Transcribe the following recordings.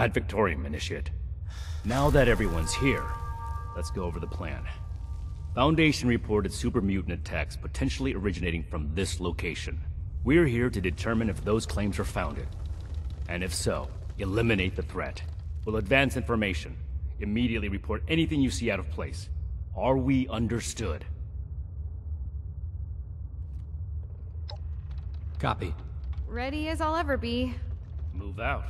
Ad Victorium, Initiate. Now that everyone's here, let's go over the plan. Foundation reported super mutant attacks potentially originating from this location. We're here to determine if those claims are founded. And if so, eliminate the threat. We'll advance information. Immediately report anything you see out of place. Are we understood? Copy. Ready as I'll ever be. Move out.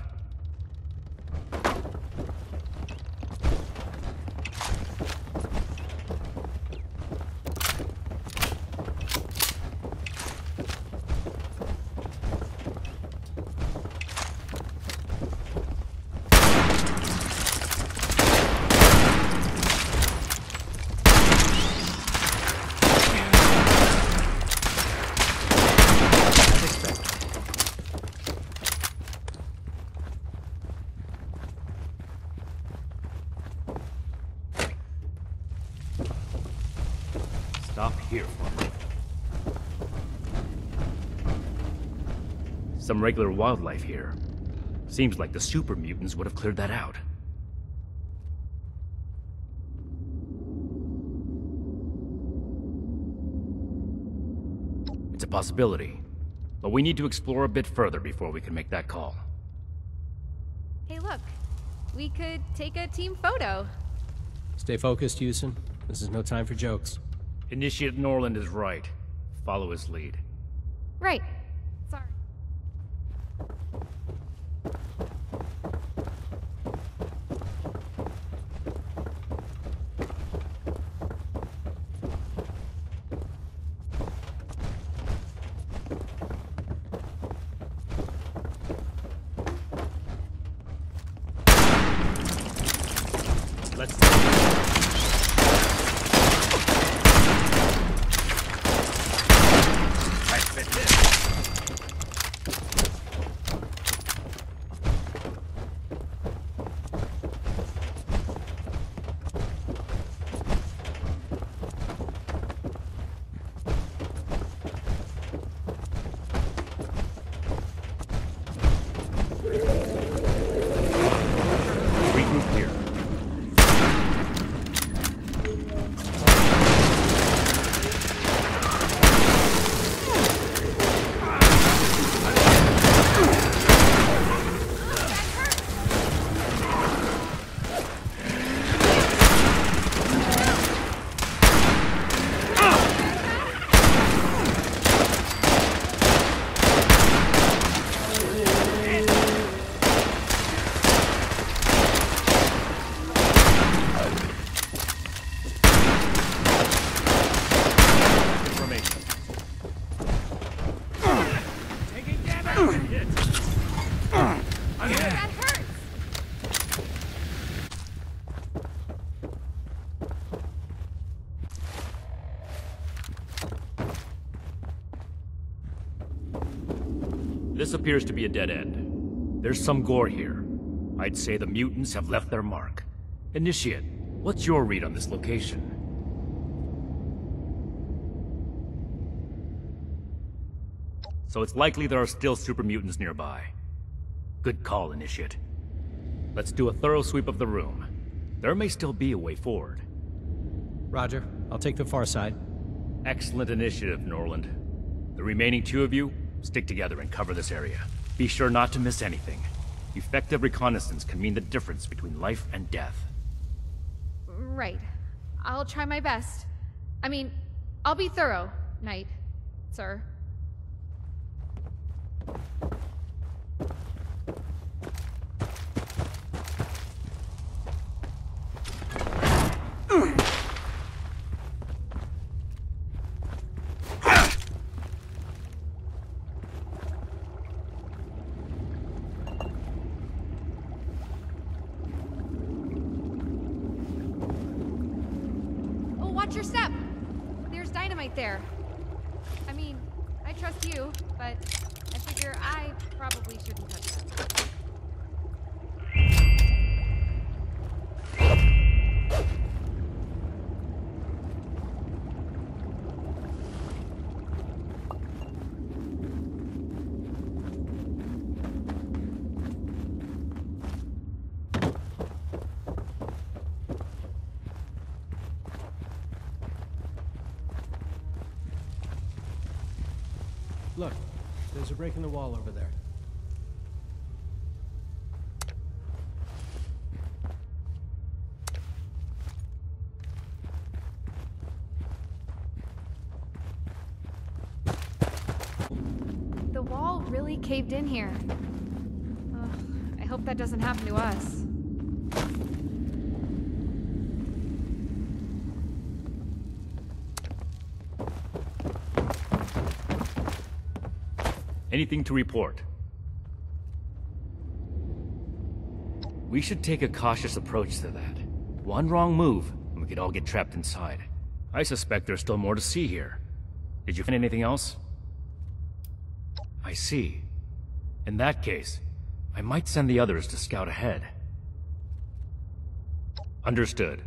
Stop here for a moment. Some regular wildlife here. Seems like the super mutants would have cleared that out. It's a possibility, but we need to explore a bit further before we can make that call. Hey, look. We could take a team photo. Stay focused, Houston. This is no time for jokes. Initiate Norland is right. Follow his lead. Right. This appears to be a dead end. There's some gore here. I'd say the mutants have left their mark. Initiate, what's your read on this location? So it's likely there are still super mutants nearby. Good call, Initiate. Let's do a thorough sweep of the room. There may still be a way forward. Roger. I'll take the far side. Excellent initiative, Norland. The remaining two of you, stick together and cover this area. Be sure not to miss anything. Effective reconnaissance can mean the difference between life and death. Right. I'll try my best. I mean, I'll be thorough, Knight. Sir. Oh, watch your step! There's dynamite there. I mean, I trust you, but I figure I probably shouldn't touch that. Look, there's a break in the wall over there. The wall really caved in here. Ugh, I hope that doesn't happen to us. Anything to report? We should take a cautious approach to that. One wrong move, and we could all get trapped inside. I suspect there's still more to see here. Did you find anything else? I see. In that case, I might send the others to scout ahead. Understood.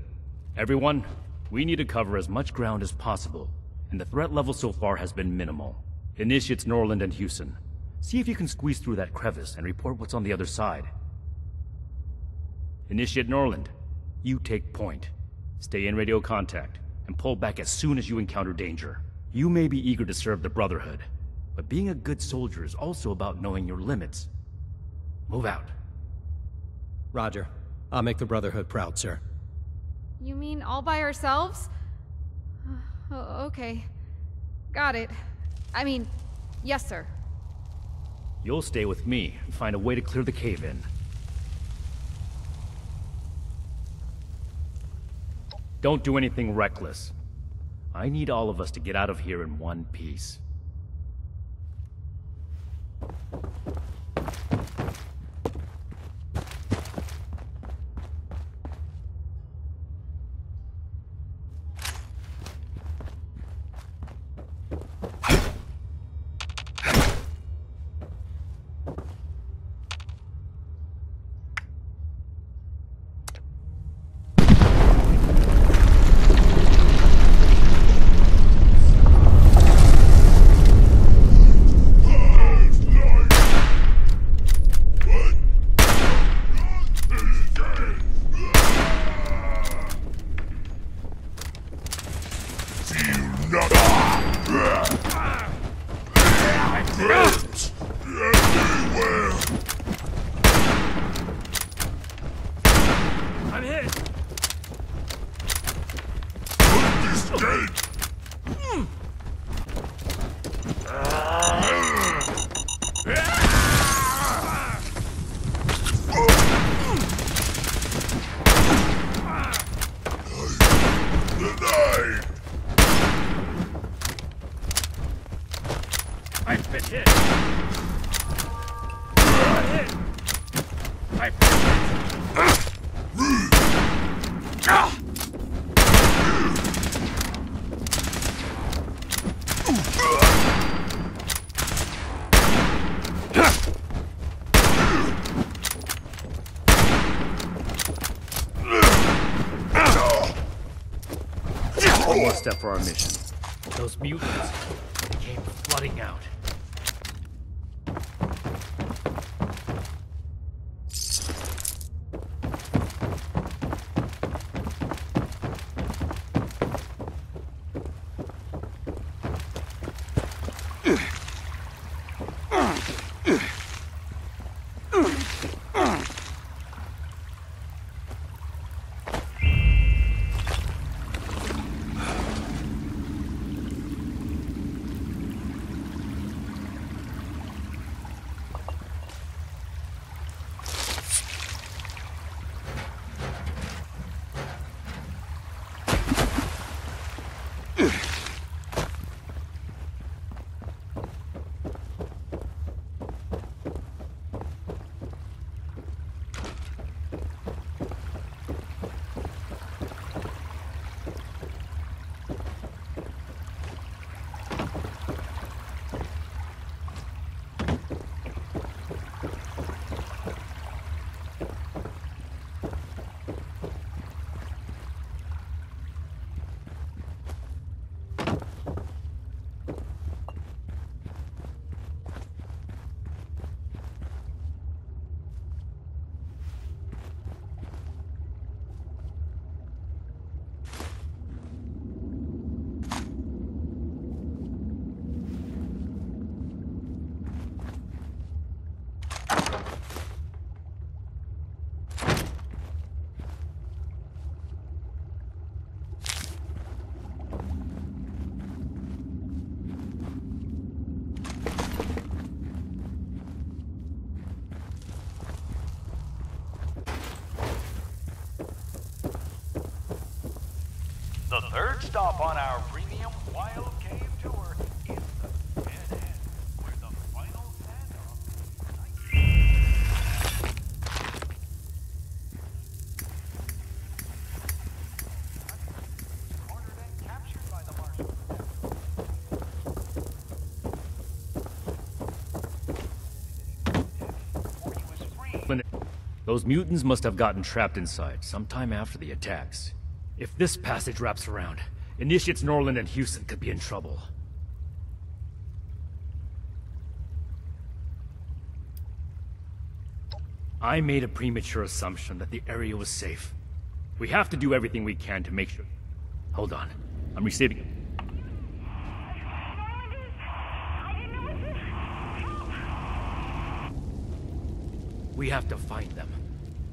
Everyone, we need to cover as much ground as possible, and the threat level so far has been minimal. Initiates Norland and Houston. See if you can squeeze through that crevice and report what's on the other side. Initiate Norland, you take point. Stay in radio contact, and pull back as soon as you encounter danger. You may be eager to serve the Brotherhood, but being a good soldier is also about knowing your limits. Move out. Roger. I'll make the Brotherhood proud, sir. You mean all by ourselves? Oh, okay. Got it. I mean, yes, sir. You'll stay with me and find a way to clear the cave in. Don't do anything reckless. I need all of us to get out of here in one piece. I'm hit! I've been hit! I'm hit! I've been hit! One more step for our mission. Those mutants, stop on our premium Wild Cave tour is the Dead End, where the final standoff. Cornered and captured by the. Flynn, Those mutants must have gotten trapped inside sometime after the attacks. If this passage wraps around, Initiates Norland and Houston could be in trouble. I made a premature assumption that the area was safe. We have to do everything we can to make sure. Hold on. I'm receiving. It. We have to find them.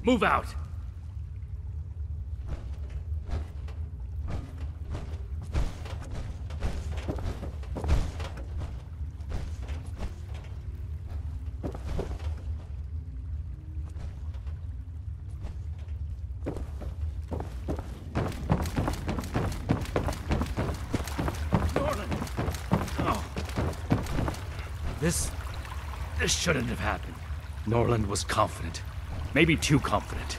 Move out! Norland! Oh. This... This shouldn't have happened. Norland was confident. Maybe too confident.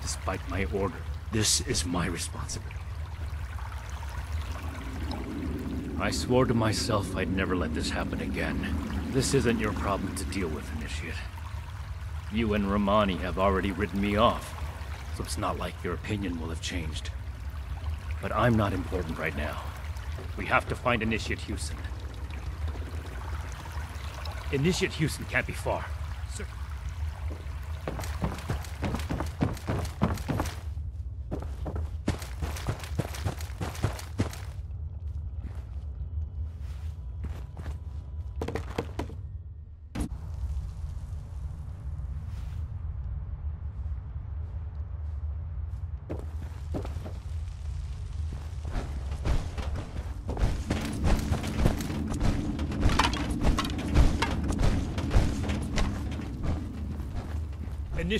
Despite my order, this is my responsibility. I swore to myself I'd never let this happen again. This isn't your problem to deal with, Initiate. You and Rahmani have already written me off, so it's not like your opinion will have changed. But I'm not important right now. We have to find Initiate Houston. Initiate Houston can't be far. Sir.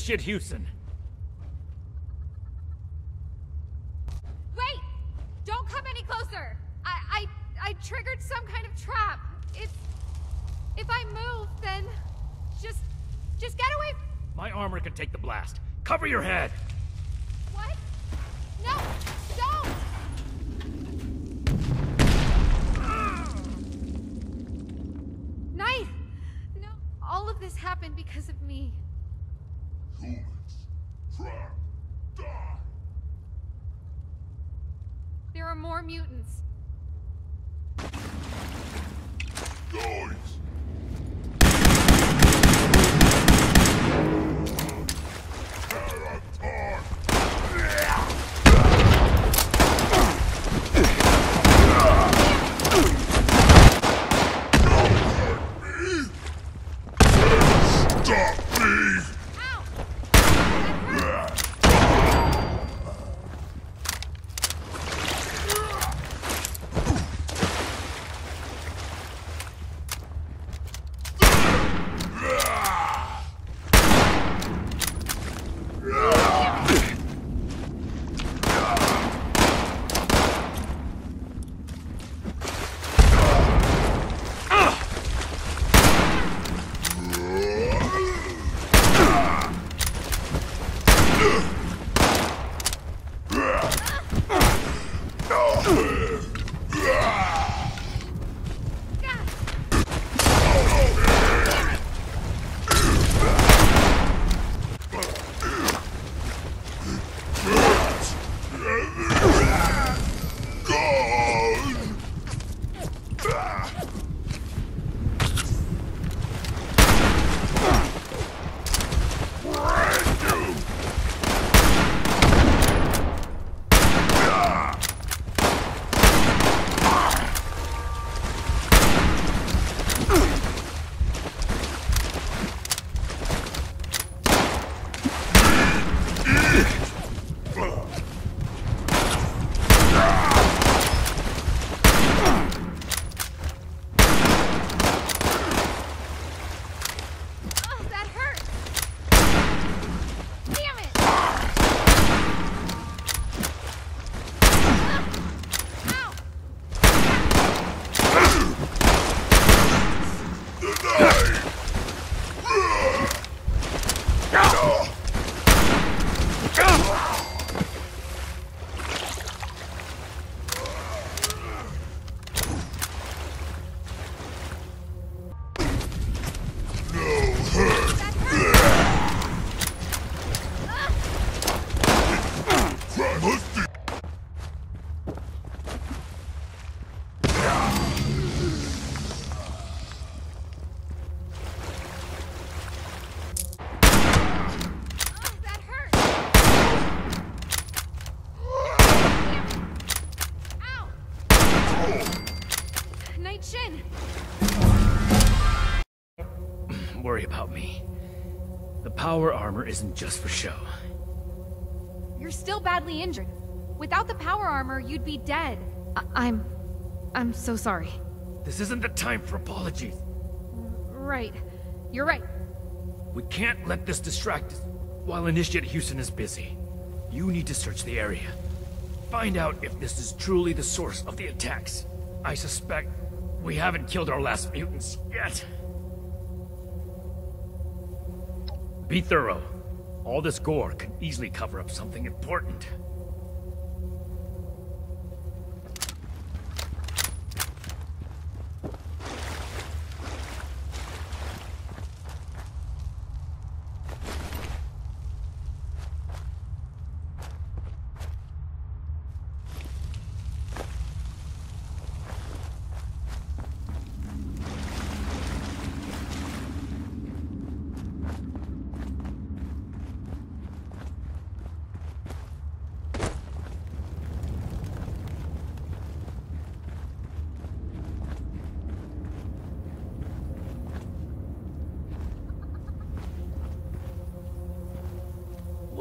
Initiate Houston. Armor isn't just for show. you're still badly injured. Without the power armor, you'd be dead. I- I'm... I'm so sorry. This isn't the time for apologies. Right. You're right. We can't let this distract us while Initiate Houston is busy. You need to search the area. Find out if this is truly the source of the attacks. I suspect we haven't killed our last mutants yet. Be thorough. All this gore could easily cover up something important.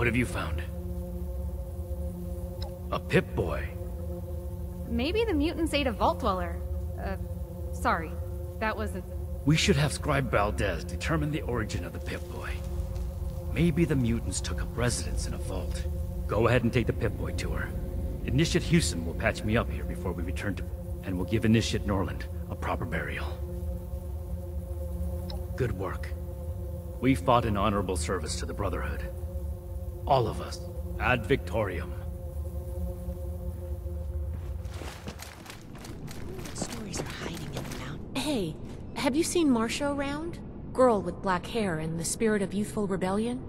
What have you found? A Pip-Boy. Maybe the mutants ate a Vault Dweller. Uh, sorry. That wasn't... We should have Scribe Valdez determine the origin of the Pip-Boy. Maybe the mutants took up residence in a vault. Go ahead and take the Pip-Boy to her. Initiate Houston will patch me up here before we return to... And we'll give Initiate Norland a proper burial. Good work. We fought in honorable service to the Brotherhood. All of us. Ad Victorium. Hey, have you seen Marcia around? Girl with black hair and the spirit of youthful rebellion?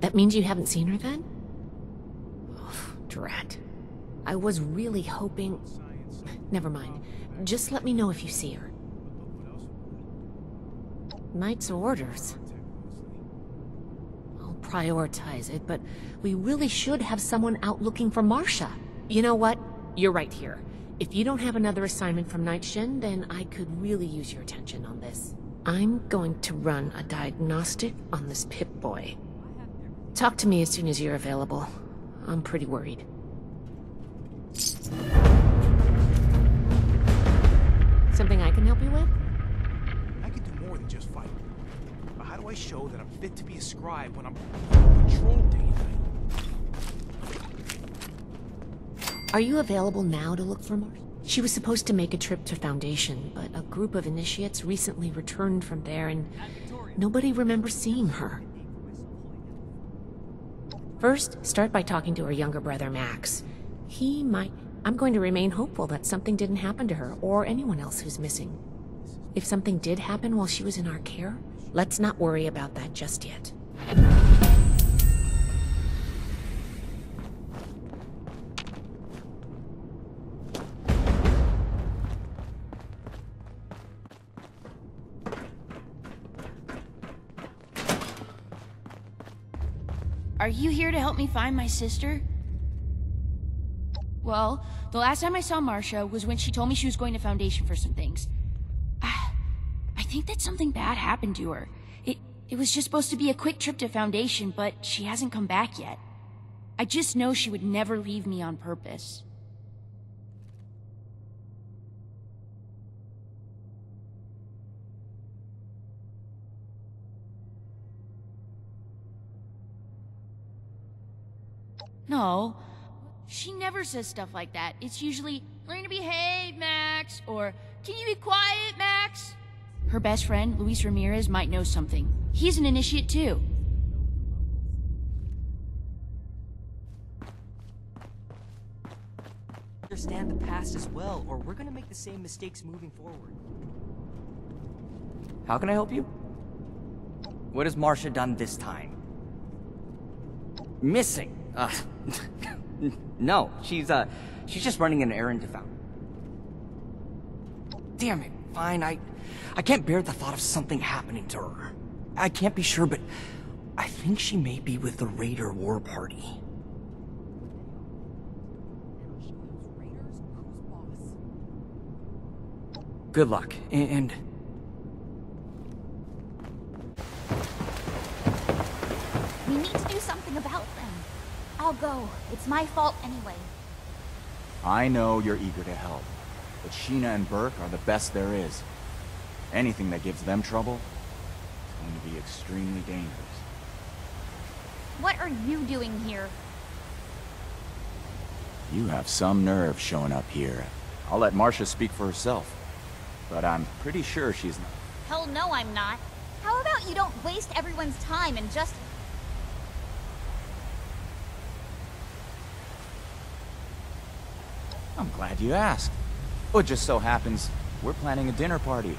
That means you haven't seen her then? Oh, drat. I was really hoping... Never mind. Just let me know if you see her. Knight's orders. I'll prioritize it, but we really should have someone out looking for Marcia. You know what? You're right here. If you don't have another assignment from Knight Shin, then I could really use your attention on this. I'm going to run a diagnostic on this Pip-Boy. Talk to me as soon as you're available. I'm pretty worried. Something I can help you with? I can do more than just fight. But how do I show that I'm fit to be a scribe when I'm patrol day and night? Are you available now to look for Mars? She was supposed to make a trip to Foundation, but a group of initiates recently returned from there and nobody remembers seeing her. First, start by talking to her younger brother, Max. He might... I'm going to remain hopeful that something didn't happen to her or anyone else who's missing. If something did happen while she was in our care, let's not worry about that just yet. Are you here to help me find my sister? Well, the last time I saw Marcia was when she told me she was going to Foundation for some things. Ah, I think that something bad happened to her. It it was just supposed to be a quick trip to Foundation, but she hasn't come back yet. I just know she would never leave me on purpose. No, she never says stuff like that. It's usually, learn to behave, Max, or can you be quiet, Max? her best friend, Luis Ramirez, might know something. He's an initiate too. understand the past as well, or we're gonna make the same mistakes moving forward. How can I help you? What has Marcia done this time? Missing? Uh, no, she's, uh, she's just running an errand to found. Damn it, fine, I, I can't bear the thought of something happening to her. I can't be sure, but I think she may be with the Raider War Party. Good luck, and... We need to do something about them. I'll go. It's my fault anyway. I know you're eager to help, but Sheena and Burke are the best there is. Anything that gives them trouble is going to be extremely dangerous. What are you doing here? You have some nerve showing up here. I'll let Marcia speak for herself. But I'm pretty sure she's not. Hell no, I'm not. How about you don't waste everyone's time and just... I'm glad you asked. Well, it just so happens we're planning a dinner party.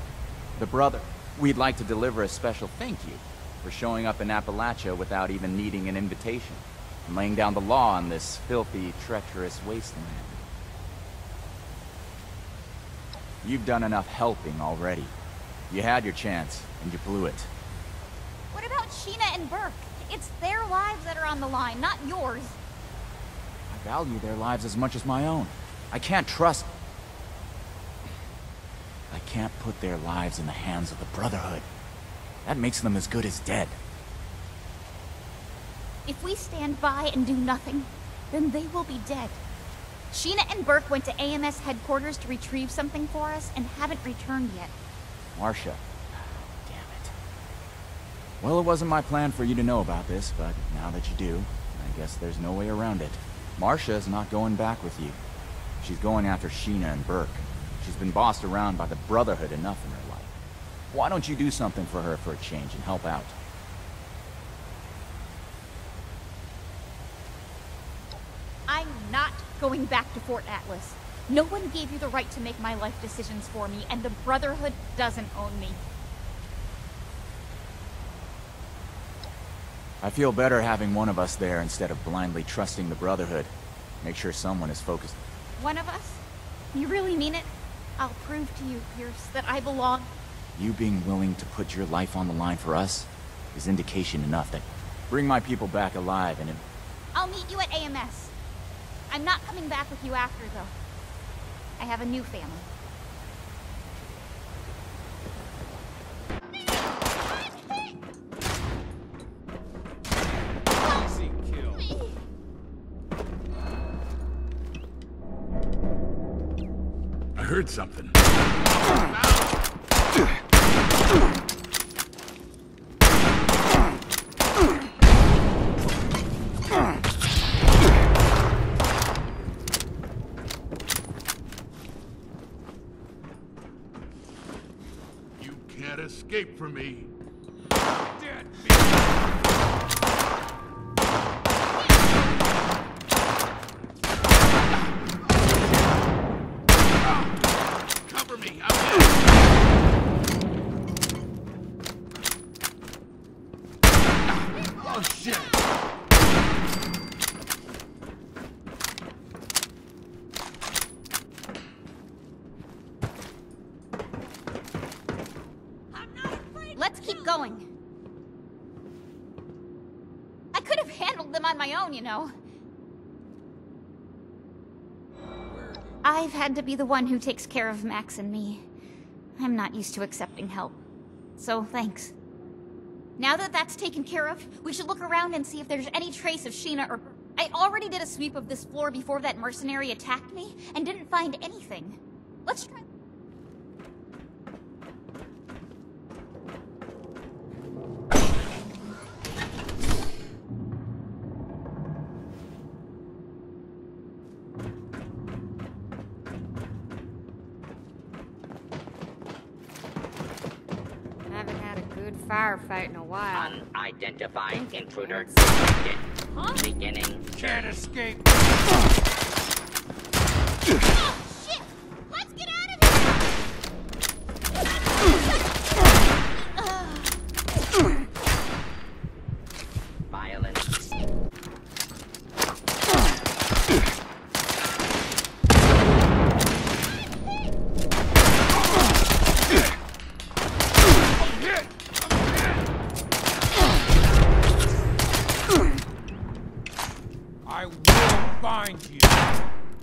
The brother. We'd like to deliver a special thank you for showing up in Appalachia without even needing an invitation and laying down the law on this filthy, treacherous wasteland. You've done enough helping already. You had your chance, and you blew it. What about Sheena and Burke? It's their lives that are on the line, not yours. I value their lives as much as my own. I can't trust... I can't put their lives in the hands of the Brotherhood. That makes them as good as dead. If we stand by and do nothing, then they will be dead. Sheena and Burke went to AMS headquarters to retrieve something for us and haven't returned yet. Marcia. Damn it. Well, it wasn't my plan for you to know about this, but now that you do, I guess there's no way around it. Marcia is not going back with you. She's going after Sheena and Burke. She's been bossed around by the Brotherhood enough in her life. Why don't you do something for her for a change and help out? I'm not going back to Fort Atlas. No one gave you the right to make my life decisions for me, and the Brotherhood doesn't own me. I feel better having one of us there instead of blindly trusting the Brotherhood. Make sure someone is focused. One of us? You really mean it? I'll prove to you, Pierce, that I belong. You being willing to put your life on the line for us is indication enough that bring my people back alive and... I'll meet you at AMS. I'm not coming back with you after, though. I have a new family. Heard something. You can't escape from me. Dead Cover me! I'm hit! Oh shit! Let's keep going. I could have handled them on my own, you know. I've had to be the one who takes care of Max and me. I'm not used to accepting help. So, thanks. Now that that's taken care of, we should look around and see if there's any trace of Sheena or... I already did a sweep of this floor before that mercenary attacked me, and didn't find anything. Let's try... Unidentified intruder detected. Beginning. Can't escape. Let's get out of here! Violence. I will find you.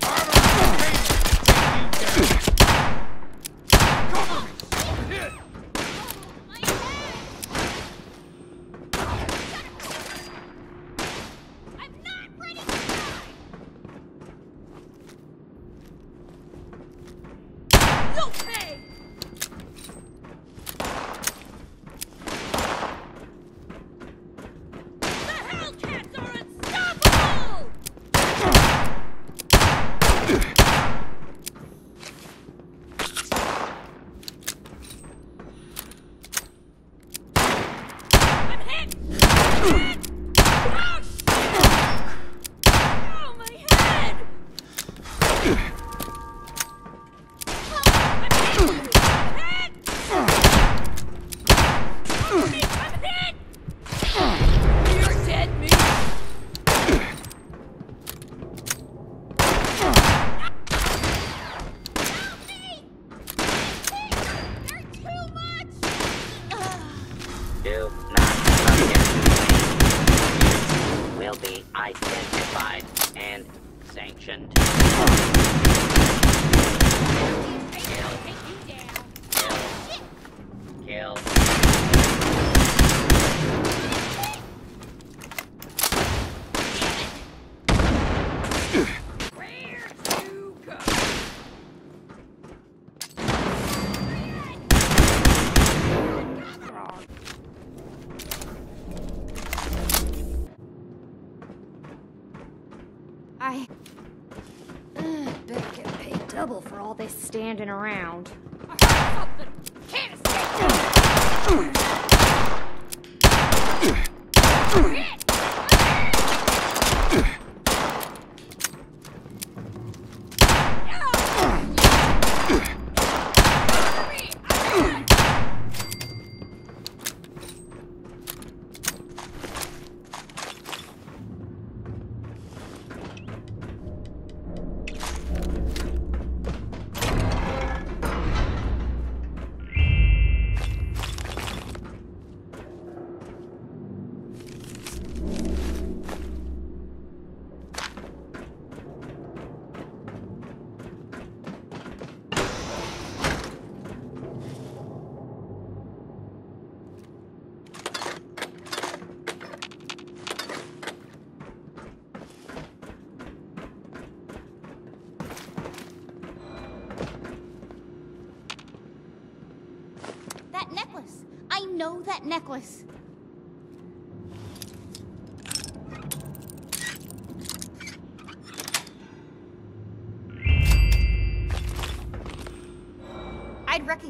Out of the way, take you down. Cover me. I'm hit. I'm not ready to die! You'll pay! The Hellcats are unstoppable! I'm hit! I'm hit! Oh, shit! Oh, my head! I'm hit! I'm hit! I'm hit! You're dead, me! Help me! They're too much! Do not will be identified and sanctioned.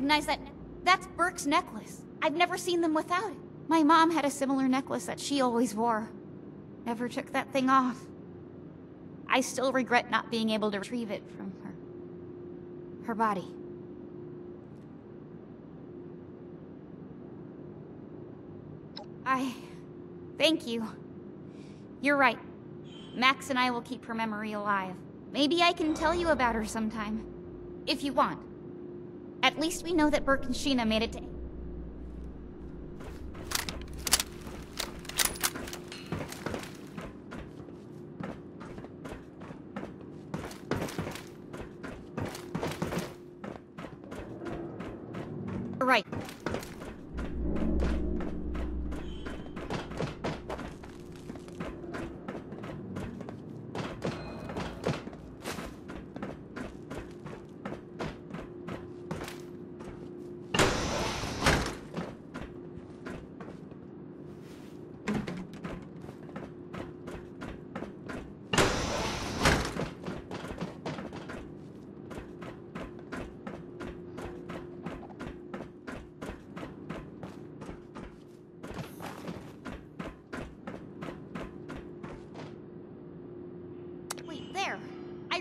Recognize that. That's Burke's necklace. I've never seen them without it. My mom had a similar necklace that she always wore. Never took that thing off. I still regret not being able to retrieve it from her. Her body. I. Thank you. You're right. Max and I will keep her memory alive. Maybe I can tell you about her sometime. If you want. At least we know that Burke and Sheena made it to. Right.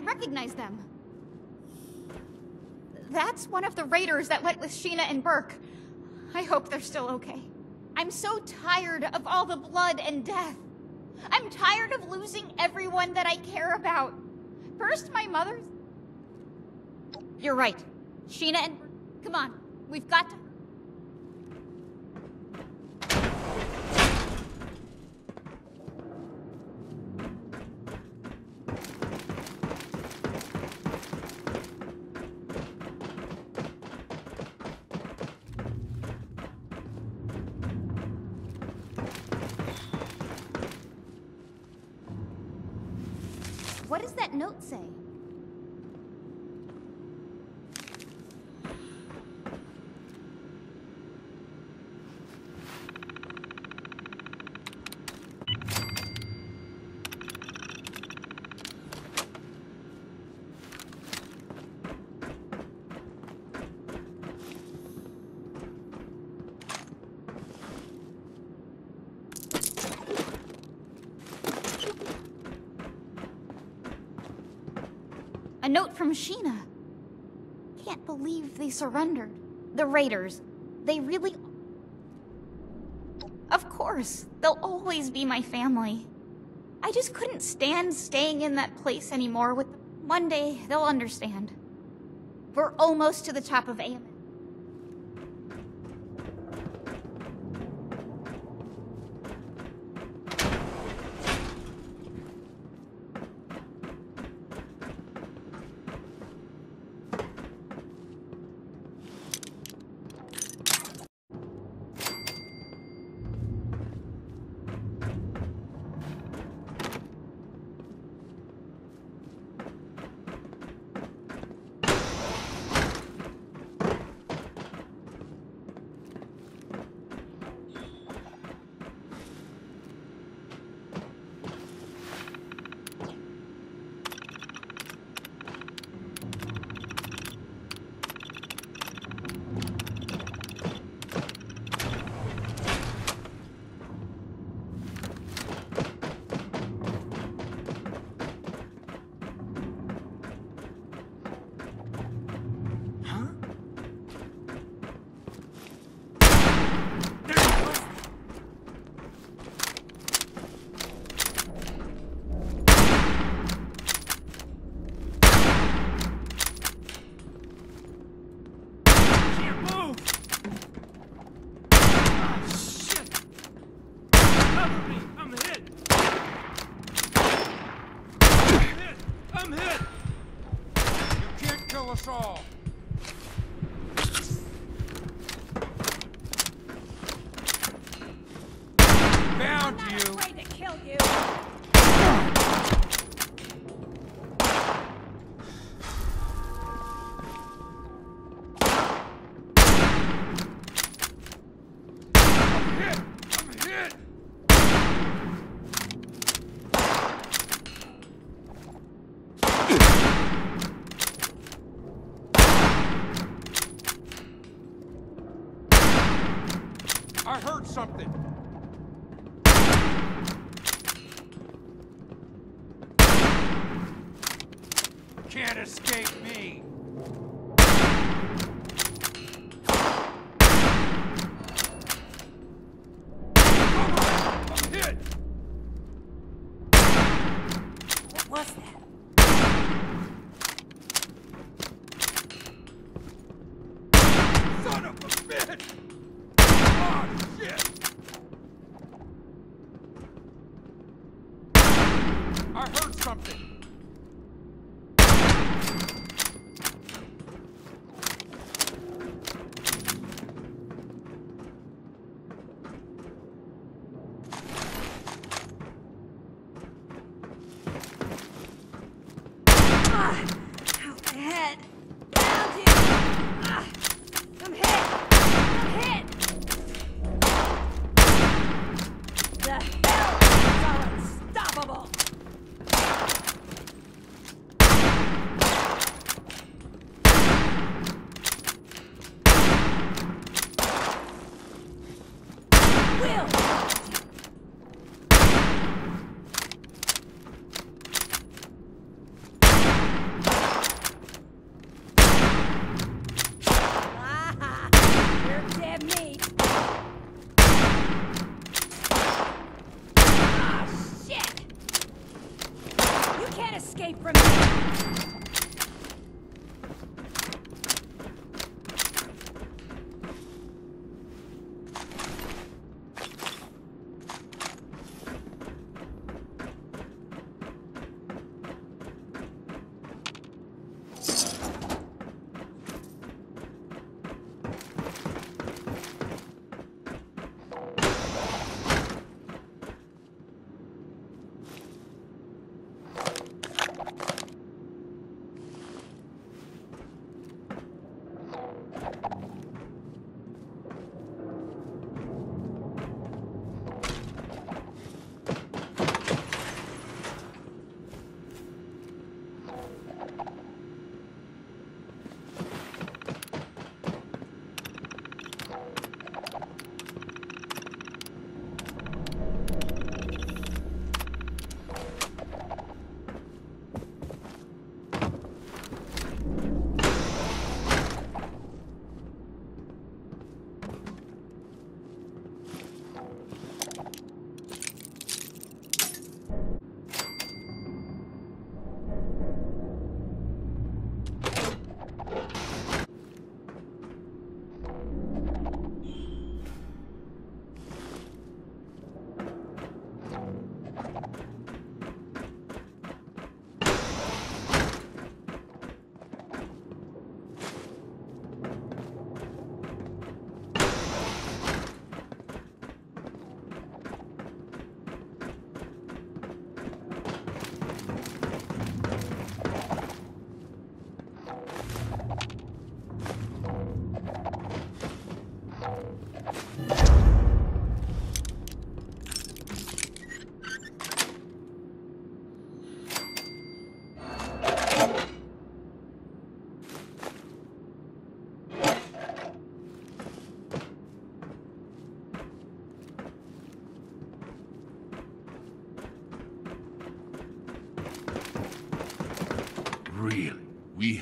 Recognize them. That's one of the raiders that went with Sheena and Burke. I hope they're still okay. I'm so tired of all the blood and death. I'm tired of losing everyone that I care about. First, my mother's. You're right. Sheena and. Come on. We've got to. Note say? A note from Sheena. Can't believe they surrendered. The Raiders. They really. Of course, they'll always be my family. I just couldn't stand staying in that place anymore with. One day, they'll understand. We're almost to the top of Amen.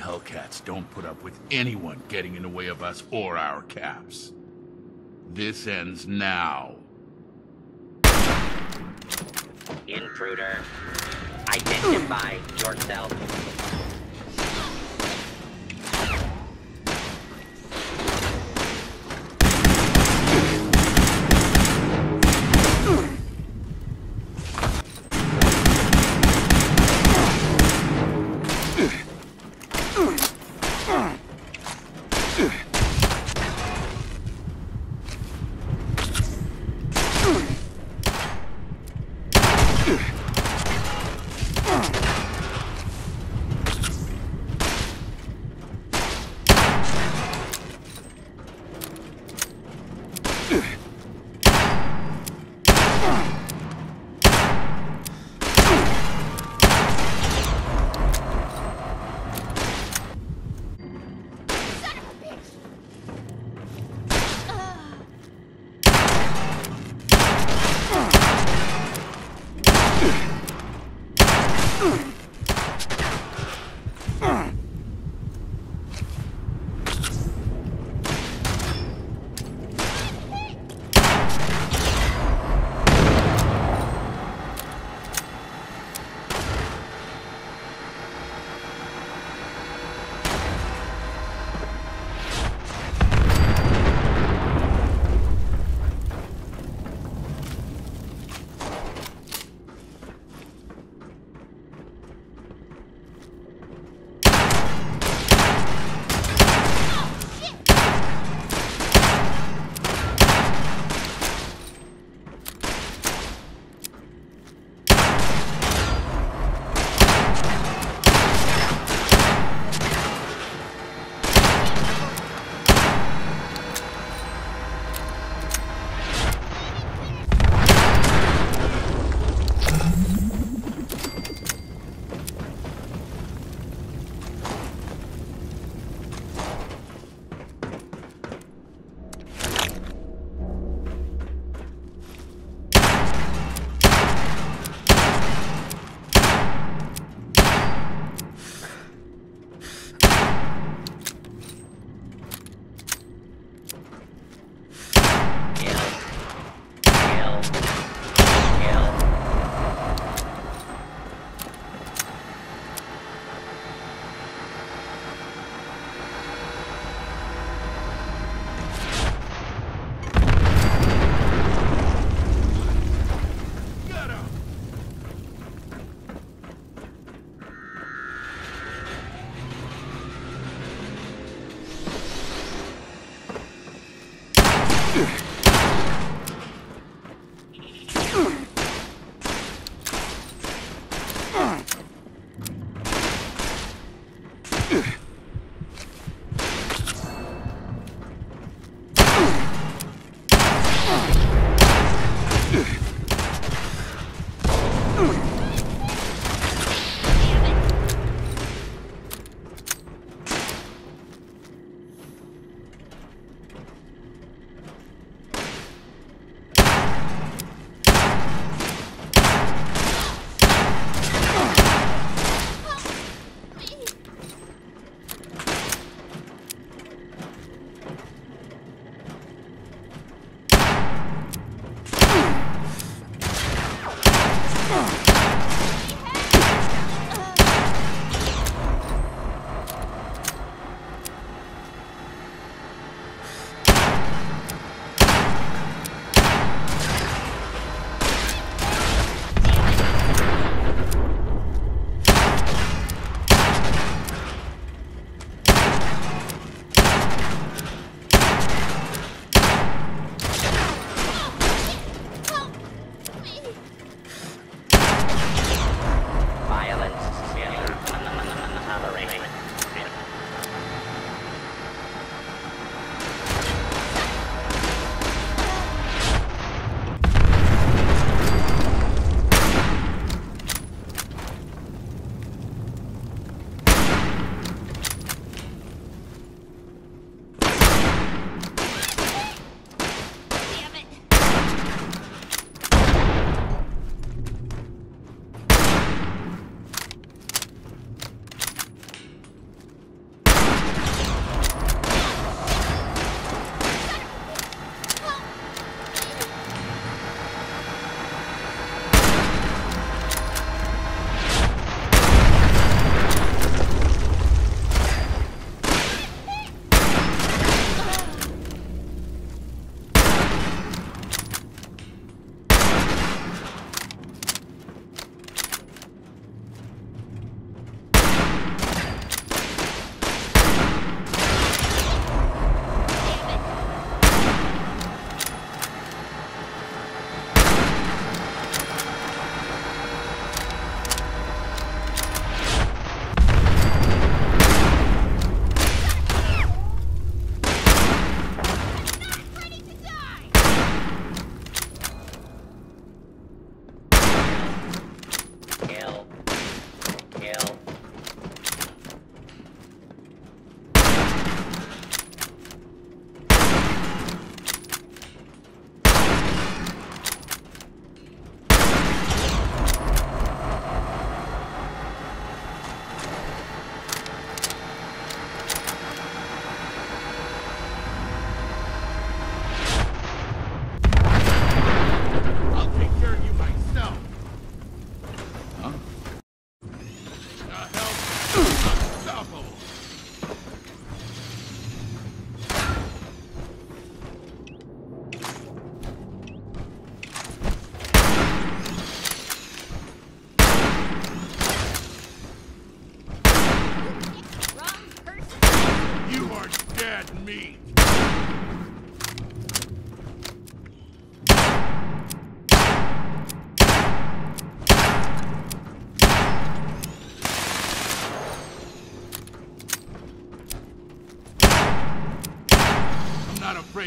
Hellcats don't put up with anyone getting in the way of us or our caps. This ends now. Intruder. Identify yourself.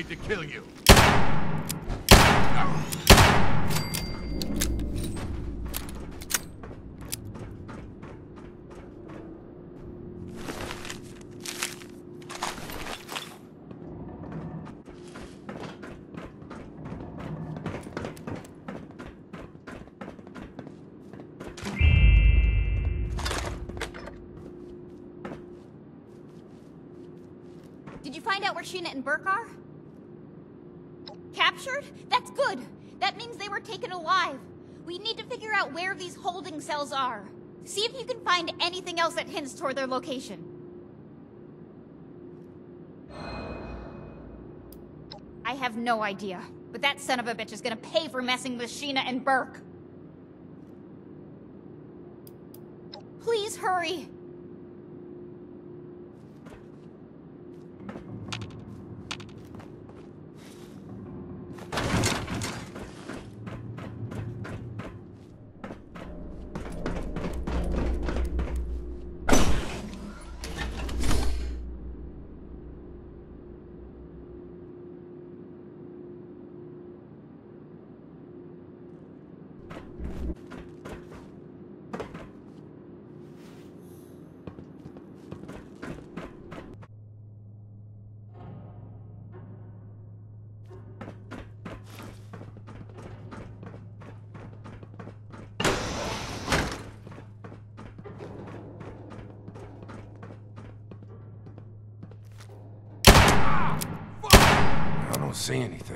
afraid to kill you. Did you find out where Sheena and Burke are? for their location. I have no idea, but that son of a bitch is gonna pay for messing with Sheena and Burke. Please hurry! see anything.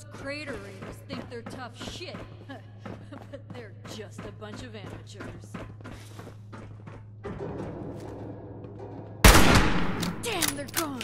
those crater raiders think they're tough shit, but they're just a bunch of amateurs. Damn, they're gone!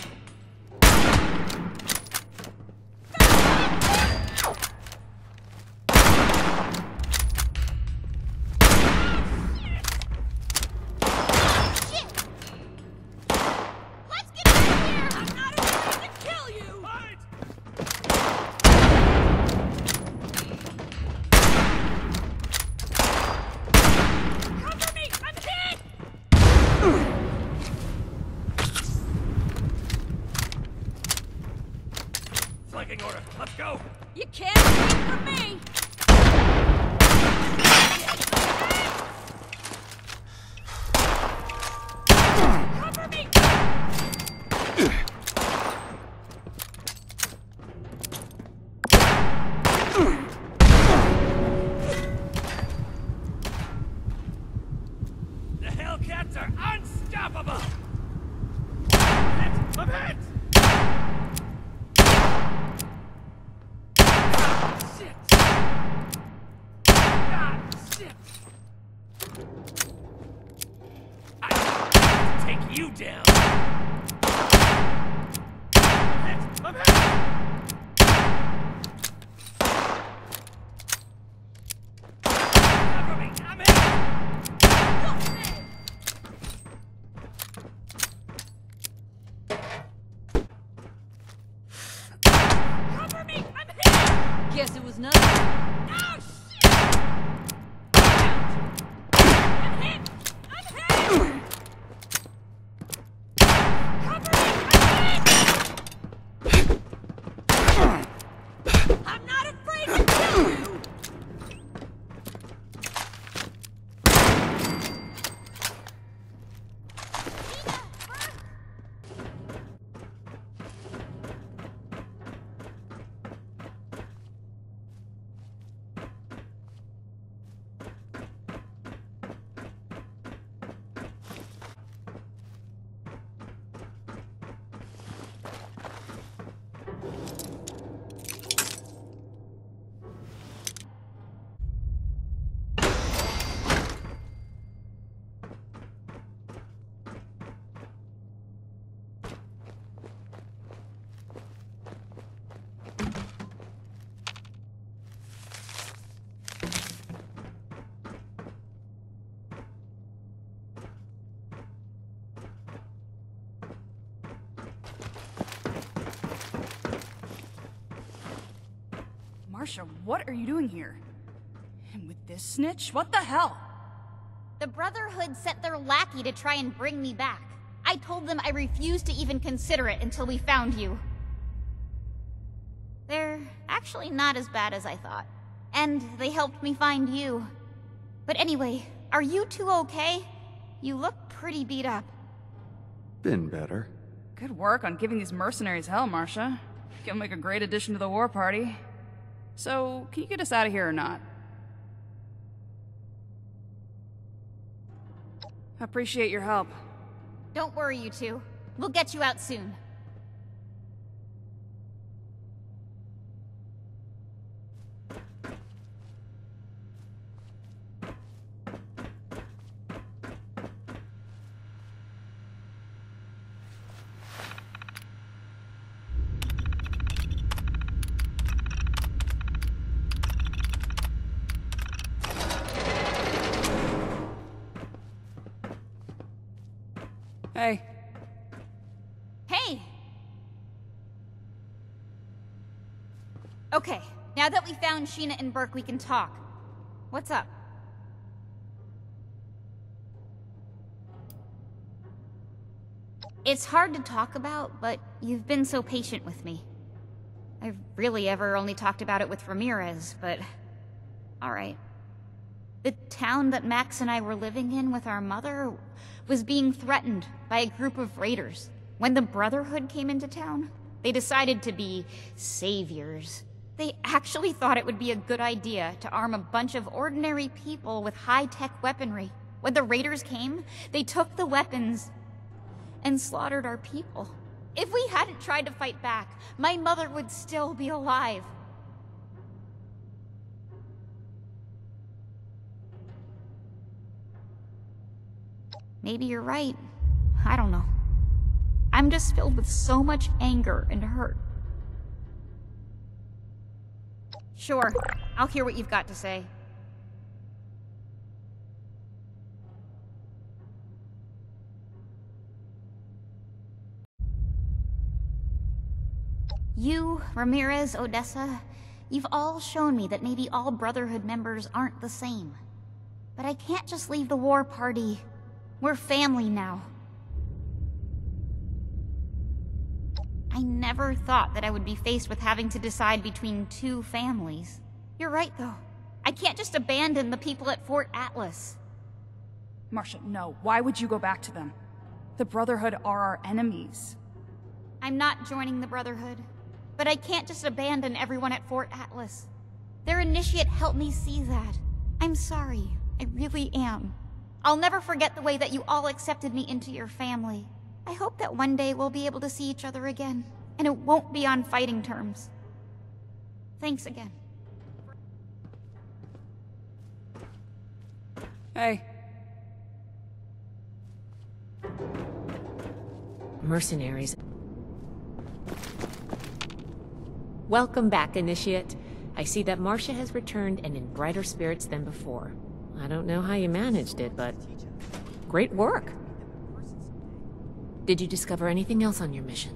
Marcia, what are you doing here? And with this snitch? What the hell? The Brotherhood sent their lackey to try and bring me back. I told them I refused to even consider it until we found you. They're actually not as bad as I thought. And they helped me find you. But anyway, are you two okay? You look pretty beat up. Been better. Good work on giving these mercenaries hell, Marcia. You'll make a great addition to the war party. So, can you get us out of here or not? I Appreciate your help. Don't worry, you two. We'll get you out soon. Hey, Hey! Okay, now that we found Sheena and Burke, we can talk. What's up? It's hard to talk about, but you've been so patient with me. I've really ever only talked about it with Ramirez, but... Alright. The town that Max and I were living in with our mother was being threatened by a group of raiders. When the Brotherhood came into town, they decided to be saviors. They actually thought it would be a good idea to arm a bunch of ordinary people with high-tech weaponry. When the raiders came, they took the weapons and slaughtered our people. If we hadn't tried to fight back, my mother would still be alive. Maybe you're right. I don't know. I'm just filled with so much anger and hurt. Sure, I'll hear what you've got to say. You, Ramirez, Odessa, you've all shown me that maybe all Brotherhood members aren't the same. But I can't just leave the war party. We're family now. I never thought that I would be faced with having to decide between two families. You're right, though. I can't just abandon the people at Fort Atlas. Marcia, no. Why would you go back to them? The Brotherhood are our enemies. I'm not joining the Brotherhood, but I can't just abandon everyone at Fort Atlas. Their initiate helped me see that. I'm sorry. I really am. I'll never forget the way that you all accepted me into your family. I hope that one day we'll be able to see each other again, and it won't be on fighting terms. Thanks again. Hey. Mercenaries. Welcome back, Initiate. I see that Marcia has returned and in brighter spirits than before. I don't know how you managed it, but great work. Did you discover anything else on your mission?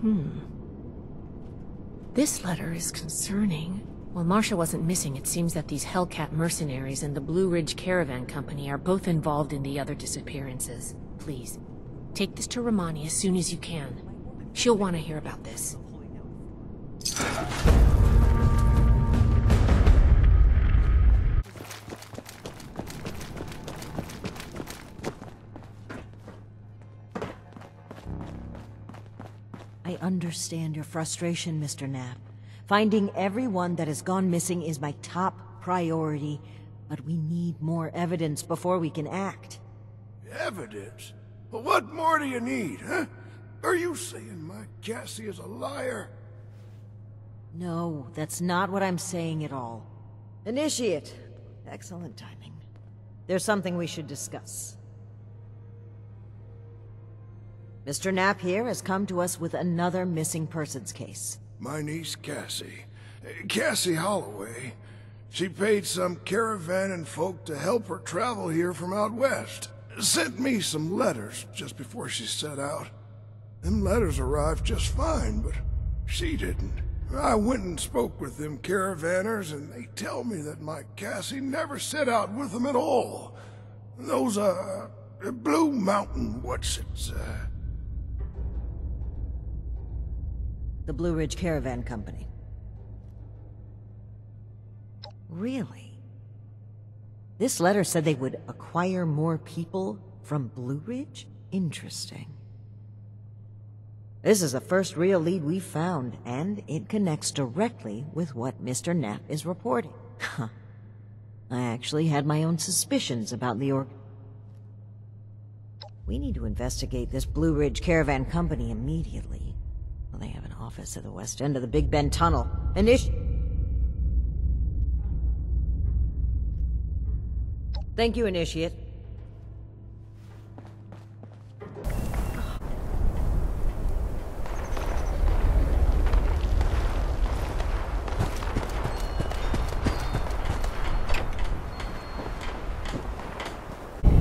Hmm. This letter is concerning. While Marcia wasn't missing, it seems that these Hellcat mercenaries and the Blue Ridge Caravan Company are both involved in the other disappearances. Please, take this to Rahmani as soon as you can. She'll want to hear about this. understand your frustration, Mr. Knapp. Finding everyone that has gone missing is my top priority, but we need more evidence before we can act. Evidence? Well, what more do you need, huh? Are you saying my Cassie is a liar? No, that's not what I'm saying at all. Initiate. Excellent timing. There's something we should discuss. Mr. Knapp here has come to us with another missing persons case. My niece Cassie. Cassie Holloway. She paid some caravan and folk to help her travel here from out west. Sent me some letters just before she set out. Them letters arrived just fine, but she didn't. I went and spoke with them caravanners, and they tell me that my Cassie never set out with them at all. Those, uh, Blue Mountain, what's it, uh... The Blue Ridge Caravan Company. Really? This letter said they would acquire more people from Blue Ridge? Interesting. This is the first real lead we've found, and it connects directly with what Mr. Knapp is reporting. Huh. I actually had my own suspicions about the org... We need to investigate this Blue Ridge Caravan Company immediately. Office at the west end of the Big Bend Tunnel. Initi- Thank you, Initiate.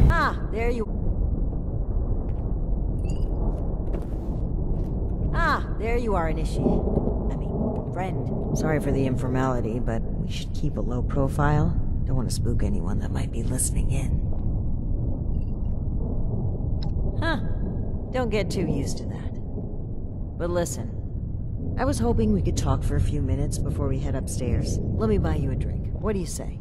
Ah, there you... Ah, there you are, Initiate. I mean, friend. Sorry for the informality, but we should keep a low profile. Don't want to spook anyone that might be listening in. Huh. Don't get too used to that. But listen, I was hoping we could talk for a few minutes before we head upstairs. Let me buy you a drink. What do you say?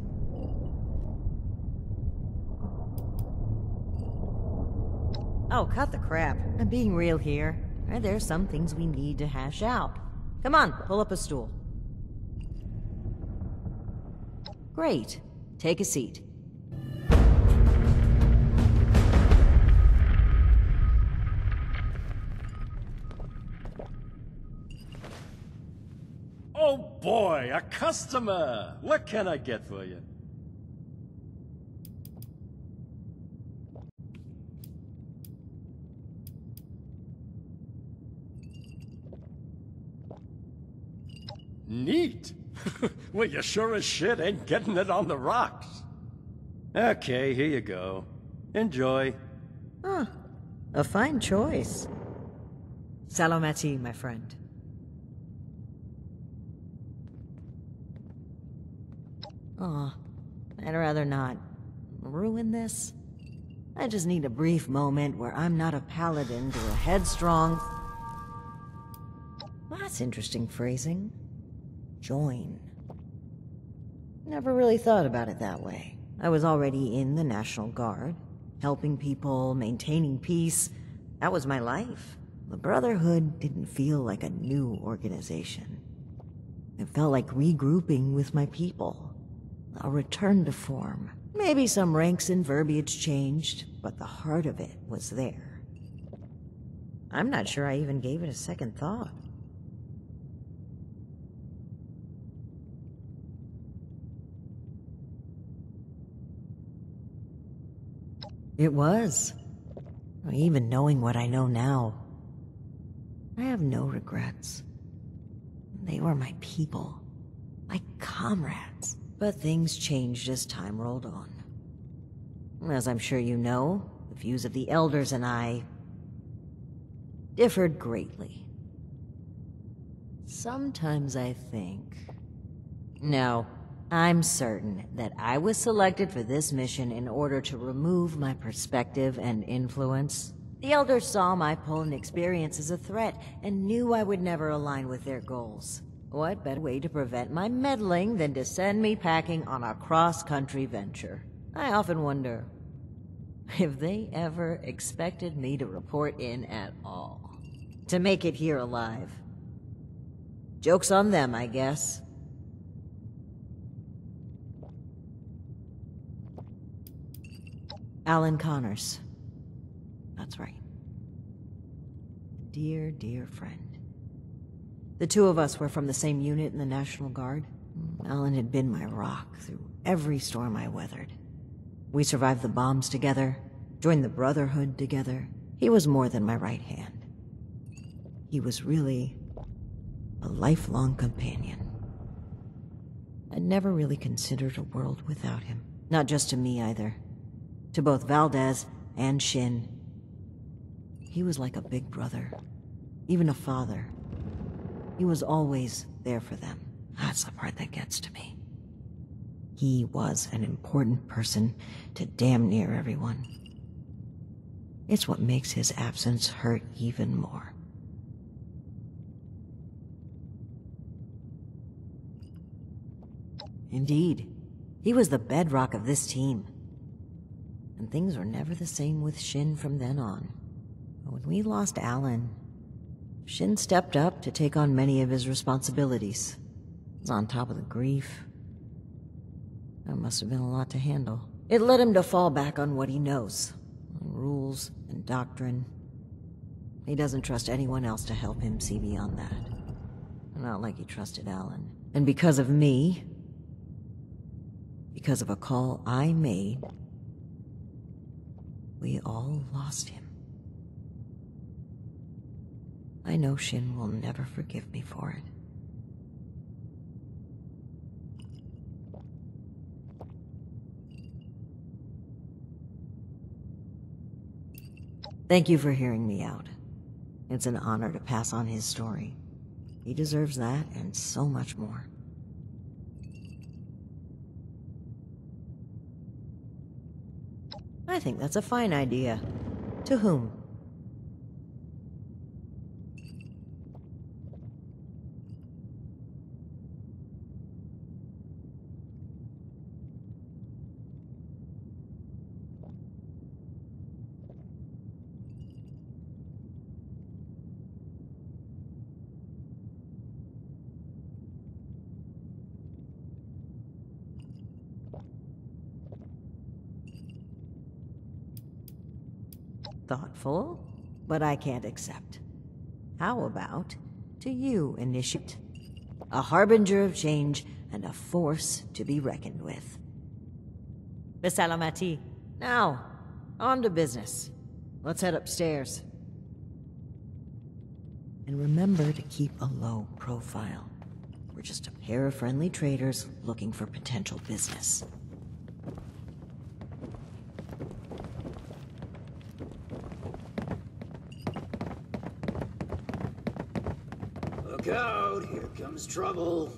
Oh, cut the crap. I'm being real here. There's some things we need to hash out. Come on, pull up a stool. Great. Take a seat. Oh boy, a customer! What can I get for you? Neat! well, you sure as shit ain't getting it on the rocks. Okay, here you go. Enjoy. Huh. A fine choice. Salamati, my friend. Aw, I'd rather not ruin this. I just need a brief moment where I'm not a paladin to a headstrong... That's interesting phrasing. Join. Never really thought about it that way. I was already in the National Guard, helping people, maintaining peace. That was my life. The Brotherhood didn't feel like a new organization. It felt like regrouping with my people. A return to form. Maybe some ranks and verbiage changed, but the heart of it was there. I'm not sure I even gave it a second thought. It was. Even knowing what I know now, I have no regrets. They were my people, my comrades. But things changed as time rolled on. As I'm sure you know, the views of the Elders and I differed greatly. Sometimes I think... No, I'm certain that I was selected for this mission in order to remove my perspective and influence. The Elders saw my Poland experience as a threat and knew I would never align with their goals. What better way to prevent my meddling than to send me packing on a cross-country venture? I often wonder if they ever expected me to report in at all. To make it here alive. Joke's on them, I guess. Alan Connors. That's right. Dear, dear friend. The two of us were from the same unit in the National Guard. Alan had been my rock through every storm I weathered. We survived the bombs together, joined the Brotherhood together. He was more than my right hand. He was really a lifelong companion. I'd never really considered a world without him. Not just to me either. To both Valdez and Shin. He was like a big brother. Even a father. He was always there for them. That's the part that gets to me. He was an important person to damn near everyone. It's what makes his absence hurt even more. Indeed, he was the bedrock of this team. And things were never the same with Shin from then on. But when we lost Alan, Shin stepped up to take on many of his responsibilities. On top of the grief. That must have been a lot to handle. It led him to fall back on what he knows. On rules and doctrine. He doesn't trust anyone else to help him see beyond that. Not like he trusted Alan. And because of me, because of a call I made, we all lost him. I know Shin will never forgive me for it. Thank you for hearing me out. It's an honor to pass on his story. He deserves that and so much more. I think that's a fine idea. To whom? Thoughtful, but I can't accept. How about to you, Initiate? A harbinger of change and a force to be reckoned with. Salamati. Now, on to business. Let's head upstairs. And remember to keep a low profile. We're just a pair of friendly traders looking for potential business. Look out, here comes trouble.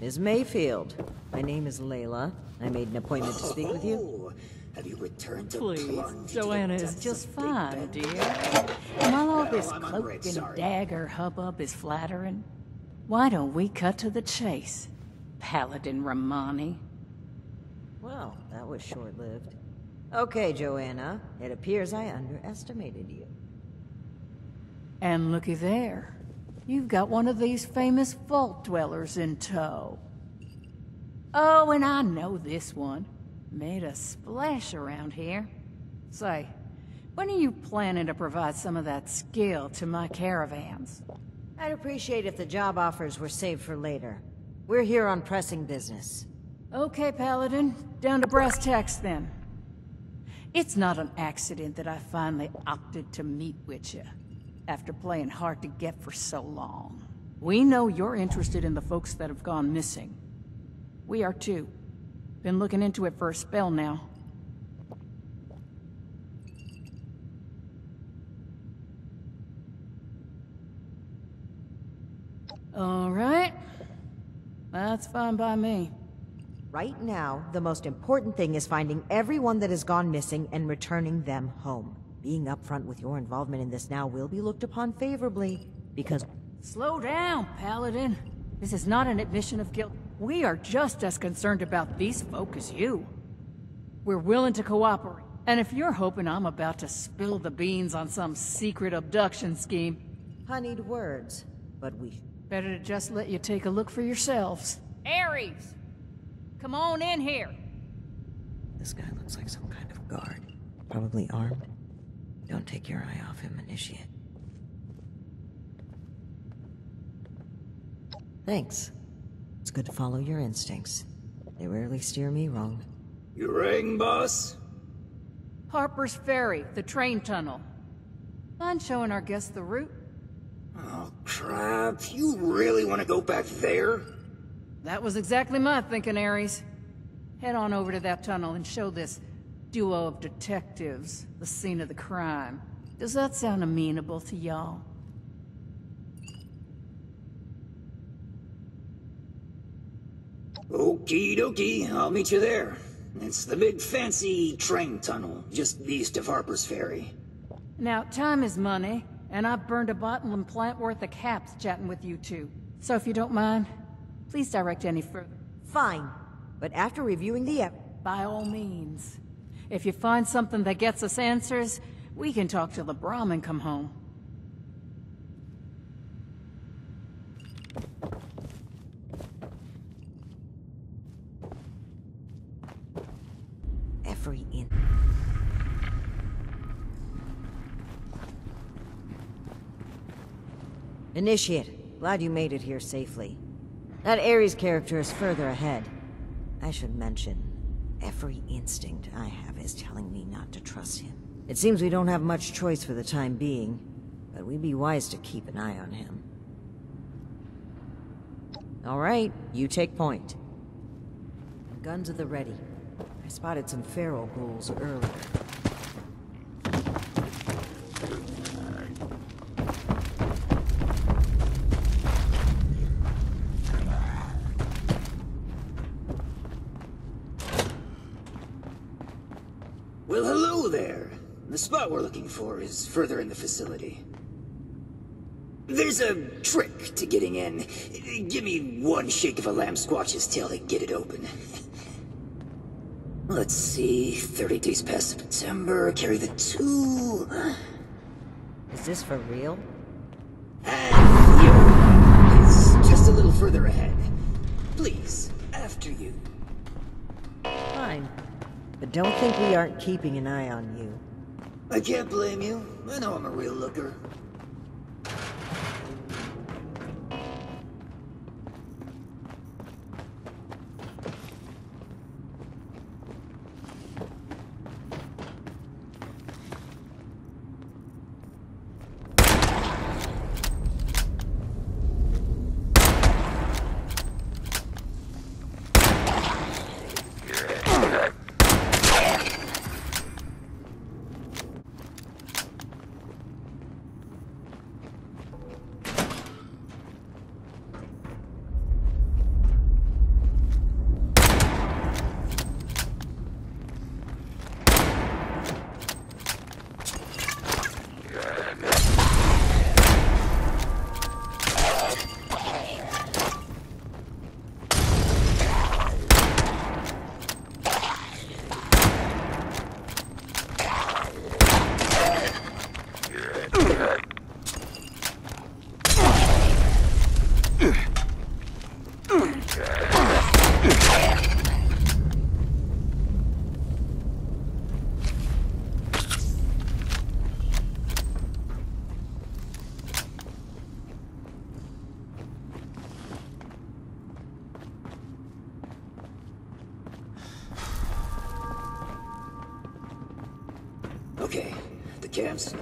Ms. Mayfield. My name is Leila. I made an appointment to speak with you. Oh, Have you returned to Please, Joanna is just fine, dear. And while all this Well, cloak great and dagger hubbub is flattering, why don't we cut to the chase, Paladin Rahmani? Well, that was short-lived. Okay, Joanna. It appears I underestimated you. And looky there. You've got one of these famous vault dwellers in tow. Oh, and I know this one. Made a splash around here. Say, when are you planning to provide some of that skill to my caravans? I'd appreciate if the job offers were saved for later. We're here on pressing business. Okay, Paladin. Down to brass tacks then. It's not an accident that I finally opted to meet with you, after playing hard to get for so long. We know you're interested in the folks that have gone missing. We are too. Been looking into it for a spell now. All right. That's fine by me. Right now, the most important thing is finding everyone that has gone missing and returning them home. Being upfront with your involvement in this now will be looked upon favorably, because... Slow down, Paladin. This is not an admission of guilt. We are just as concerned about these folk as you. We're willing to cooperate. And if you're hoping I'm about to spill the beans on some secret abduction scheme... Honeyed words, but we... Better to just let you take a look for yourselves. Ares! Come on in here! This guy looks like some kind of guard. Probably armed. Don't take your eye off him, Initiate. Thanks. It's good to follow your instincts. They rarely steer me wrong. You rang, boss? Harper's Ferry, the train tunnel. Mind showing our guests the route? Oh, crap. You really want to go back there? That was exactly my thinking, Ares. Head on over to that tunnel and show this duo of detectives the scene of the crime. Does that sound amenable to y'all? Okie dokie, I'll meet you there. It's the big fancy train tunnel, just east of Harper's Ferry. Now, time is money, and I've burned a bottle and plant worth of caps chatting with you two. So if you don't mind, please direct any further. Fine. But after reviewing the By all means. If you find something that gets us answers, we can talk till the Brahmin come home. Every in. Initiate, glad you made it here safely. That Ares character is further ahead. I should mention, every instinct I have is telling me not to trust him. It seems we don't have much choice for the time being, but we'd be wise to keep an eye on him. All right, you take point. Guns at the ready. I spotted some feral ghouls earlier. Looking for is further in the facility. There's a trick to getting in. Give me one shake of a lamb squatch's tail to get it open. Let's see, 30 days past September, carry the two... Is this for real? Uh, it's just a little further ahead. Please, after you. Fine. But don't think we aren't keeping an eye on you. I can't blame you. I know I'm a real looker.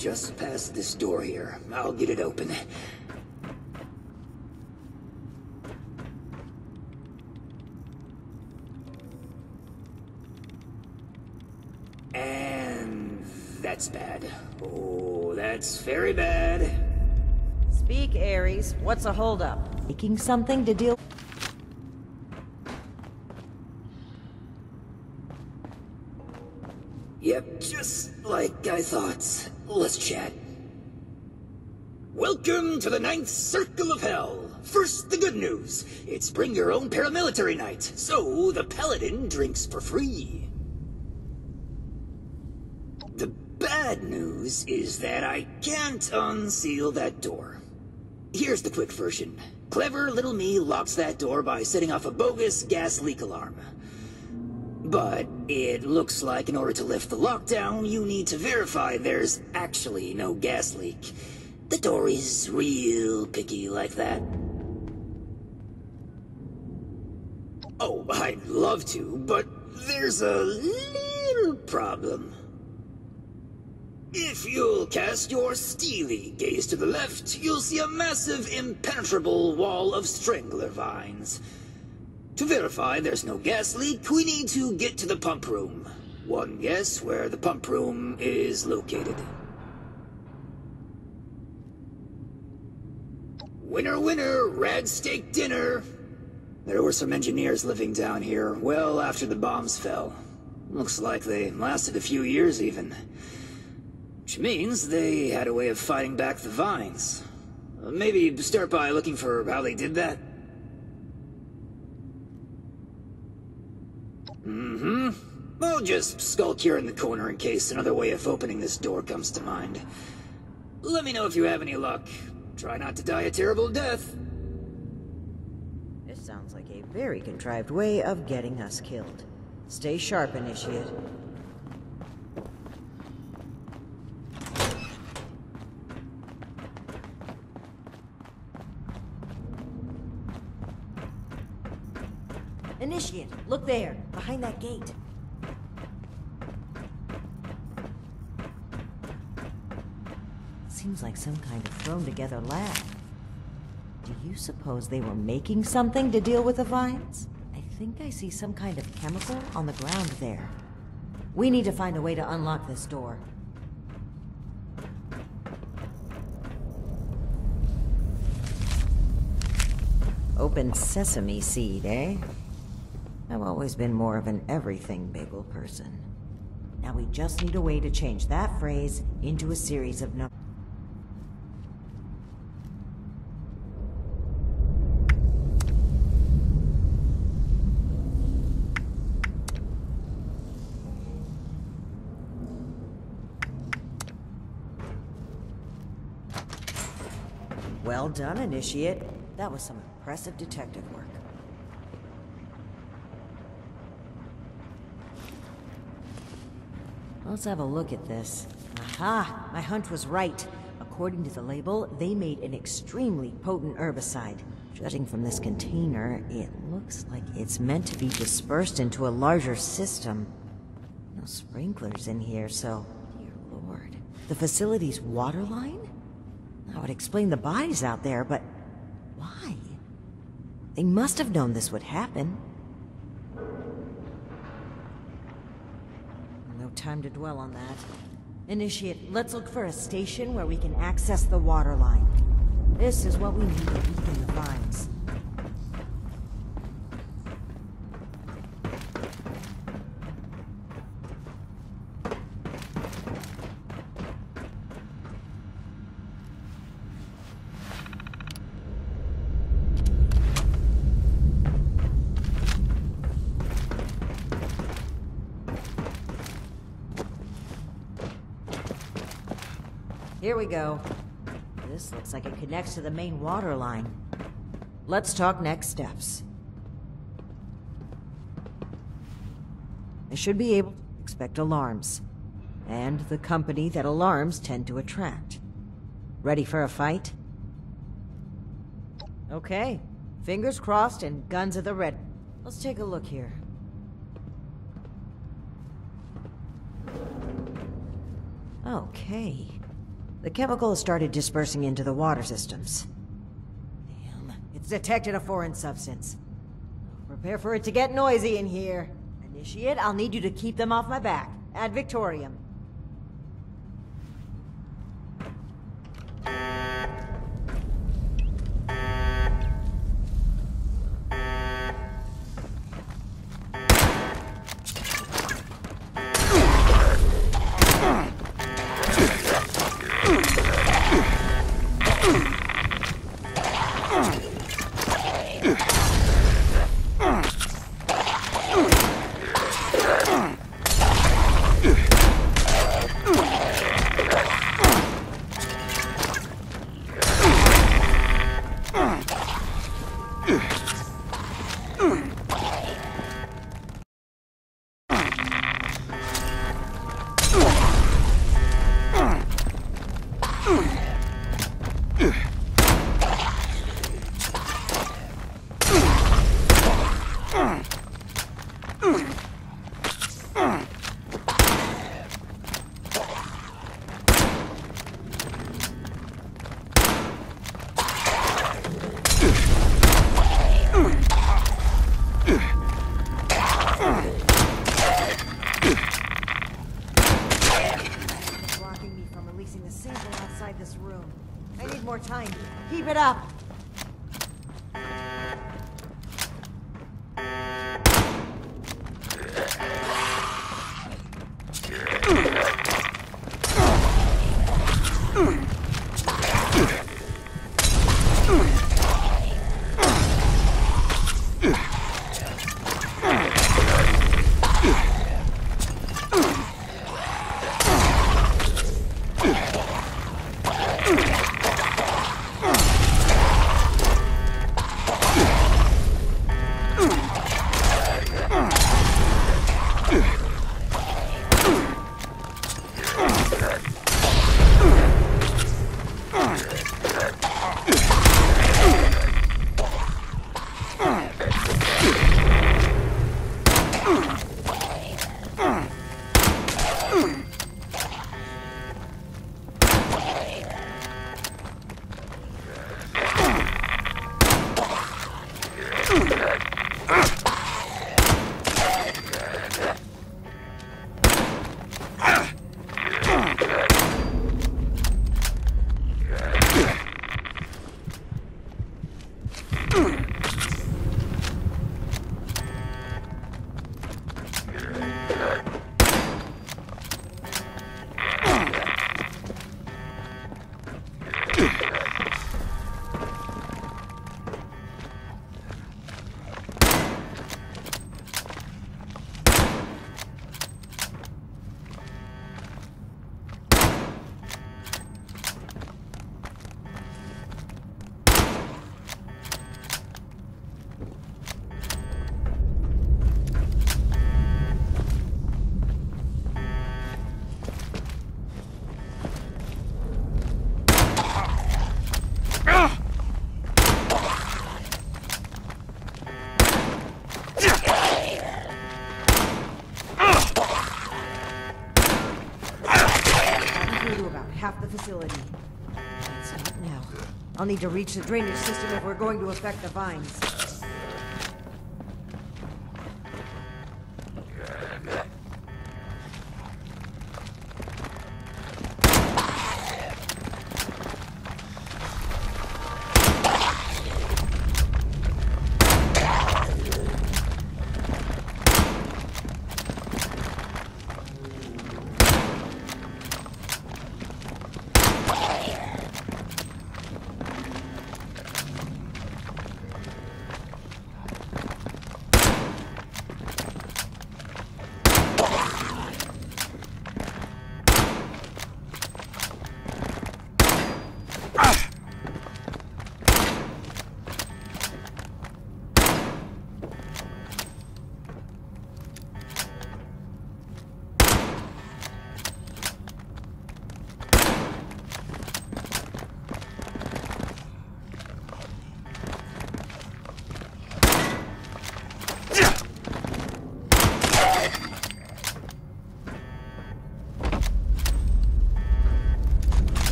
Just past this door here. I'll get it open. And that's bad. Oh, that's very bad. Speak, Ares. What's a holdup? Making something to deal Yep, just like I thought. Let's chat. Welcome to the Ninth Circle of Hell. First, the good news. It's bring your own paramilitary night, so the paladin drinks for free. The bad news is that I can't unseal that door. Here's the quick version. Clever little me locks that door by setting off a bogus gas leak alarm. But it looks like in order to lift the lockdown, you need to verify there's actually no gas leak. The door is real picky like that. Oh, I'd love to, but there's a little problem. If you'll cast your steely gaze to the left, you'll see a massive, impenetrable wall of strangler vines. To verify there's no gas leak, we need to get to the pump room. One guess where the pump room is located. Winner, winner, radstag dinner. There were some engineers living down here well after the bombs fell. Looks like they lasted a few years even. Which means they had a way of fighting back the vines. Maybe start by looking for how they did that. Mm-hmm. I'll just skulk here in the corner in case another way of opening this door comes to mind. Let me know if you have any luck. Try not to die a terrible death. This sounds like a very contrived way of getting us killed. Stay sharp, Initiate. Initiate, look there, behind that gate. Seems like some kind of thrown together lab. Do you suppose they were making something to deal with the vines? I think I see some kind of chemical on the ground there. We need to find a way to unlock this door. Open sesame seed, eh? I've always been more of an everything bagel person. Now we just need a way to change that phrase into a series of numbers. Well done, Initiate. That was some impressive detective work. Let's have a look at this. Aha! My hunch was right. According to the label, they made an extremely potent herbicide. Judging from this container, it looks like it's meant to be dispersed into a larger system. No sprinklers in here, so... Dear lord. The facility's water line? That would explain the bodies out there, but... Why? They must have known this would happen. Time to dwell on that. Initiate, let's look for a station where we can access the water line. This is what we need to weaken the vines. Here we go. This looks like it connects to the main water line. Let's talk next steps. I should be able to expect alarms. And the company that alarms tend to attract. Ready for a fight? Okay. Fingers crossed and guns at the red. Let's take a look here. Okay. The chemical has started dispersing into the water systems. Damn, it's detected a foreign substance. Prepare for it to get noisy in here. Initiate, I'll need you to keep them off my back. Ad Victoriam. season outside this room. I need more time. Keep it up! I'll need to reach the drainage system if we're going to affect the vines.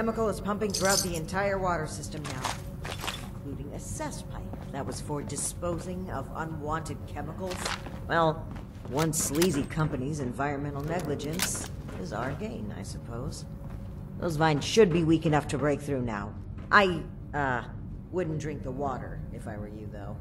Chemical is pumping throughout the entire water system now, including a cess pipe that was for disposing of unwanted chemicals. Well, one sleazy company's environmental negligence is our gain, I suppose. Those vines should be weak enough to break through now. I, uh, wouldn't drink the water if I were you, though.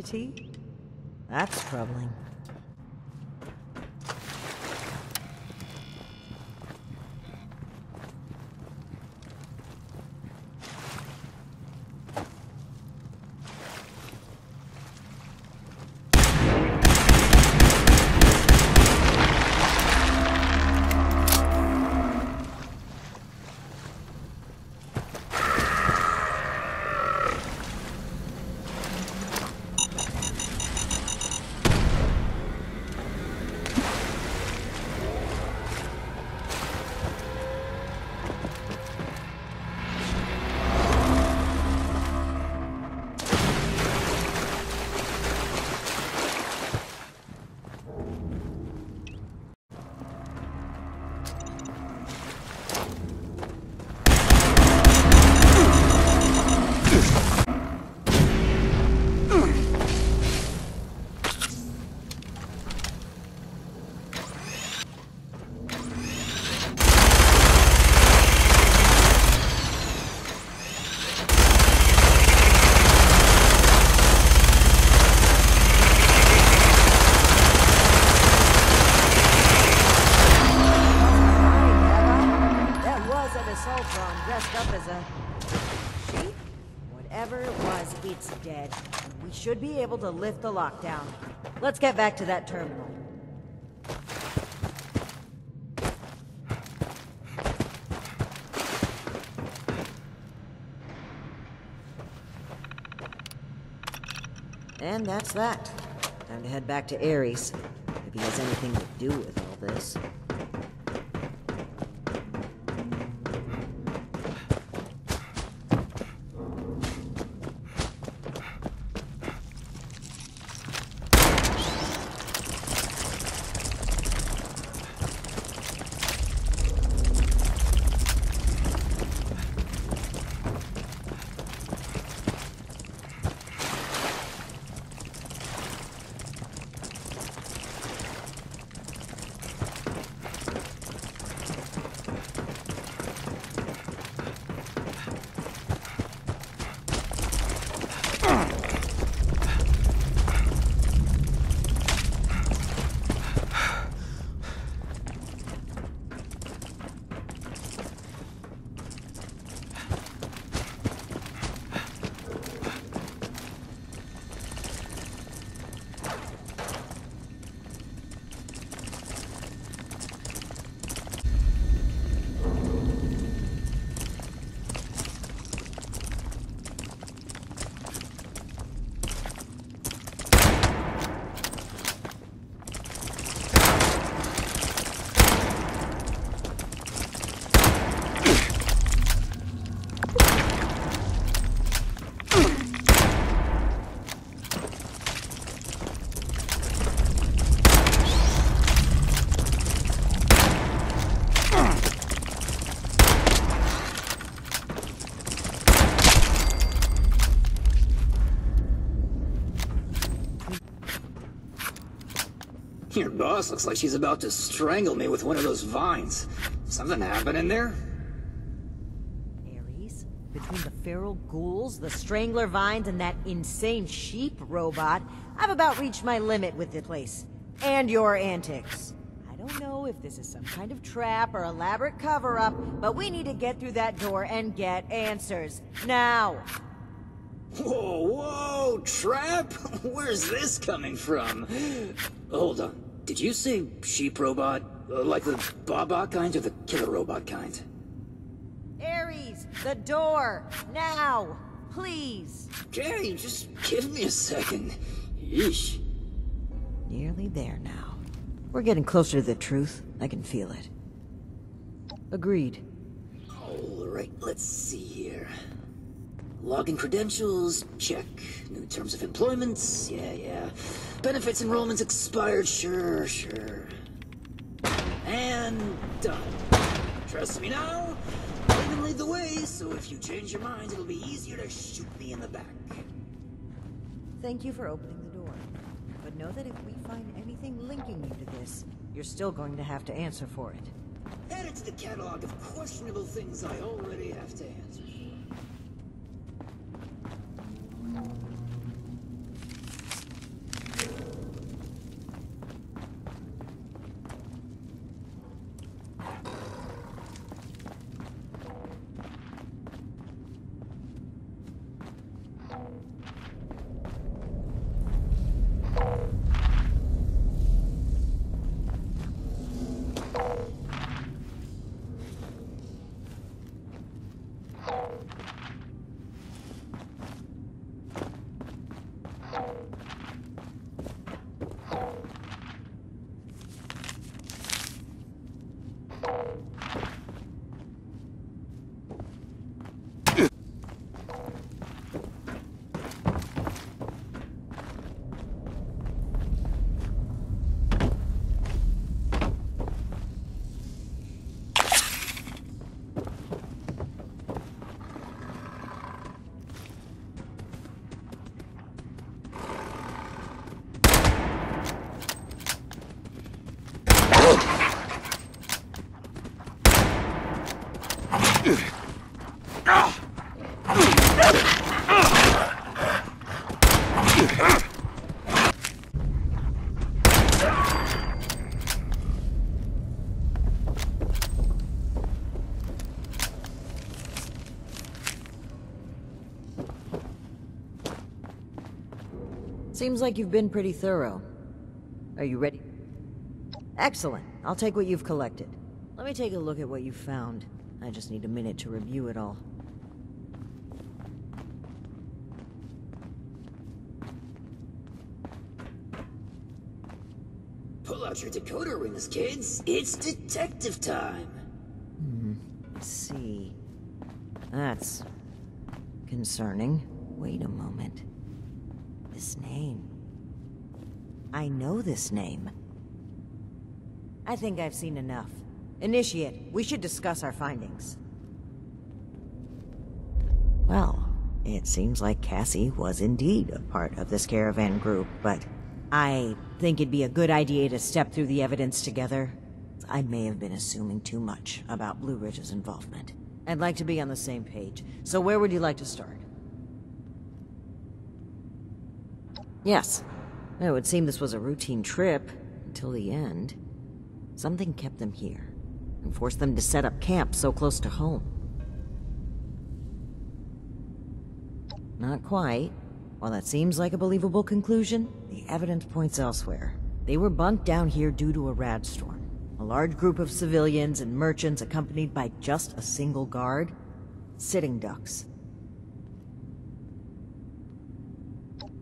Entity? That's troubling. To lift the lockdown. Let's get back to that terminal. And that's that. Time to head back to Ares. If he has anything to do with all Looks like she's about to strangle me with one of those vines. Something happening there? Ares? Between the feral ghouls, the strangler vines, and that insane sheep robot, I've about reached my limit with the place. And your antics. I don't know if this is some kind of trap or elaborate cover-up, but we need to get through that door and get answers. Now! Whoa, whoa, trap? Where's this coming from? Hold on. Did you say sheep robot? Uh, like the Baba kind or the killer robot kind? Ares, the door! Now! Please! Okay, just give me a second. Yeesh. Nearly there now. We're getting closer to the truth. I can feel it. Agreed. Alright, let's see here. Login credentials, check. New terms of employment, yeah, yeah. Benefits enrollments expired, sure, sure. And done. Trust me now? I can lead the way, so if you change your mind, it'll be easier to shoot me in the back. Thank you for opening the door. But know that if we find anything linking you to this, you're still going to have to answer for it. Add it to the catalog of questionable things I already have to answer Thank you. Seems like you've been pretty thorough. Are you ready? Excellent. I'll take what you've collected. Let me take a look at what you found. I just need a minute to review it all. Pull out your decoder rings, kids. It's detective time. Hmm. Let's see. That's concerning. Wait a moment. This name. I know this name. I think I've seen enough. Initiate, we should discuss our findings. Well, it seems like Cassie was indeed a part of this caravan group, but I think it'd be a good idea to step through the evidence together. I may have been assuming too much about Blue Ridge's involvement. I'd like to be on the same page, so where would you like to start? Yes. It would seem this was a routine trip, until the end. Something kept them here, and forced them to set up camp so close to home. Not quite. While that seems like a believable conclusion, the evidence points elsewhere. They were bunked down here due to a rad storm. A large group of civilians and merchants accompanied by just a single guard. Sitting ducks.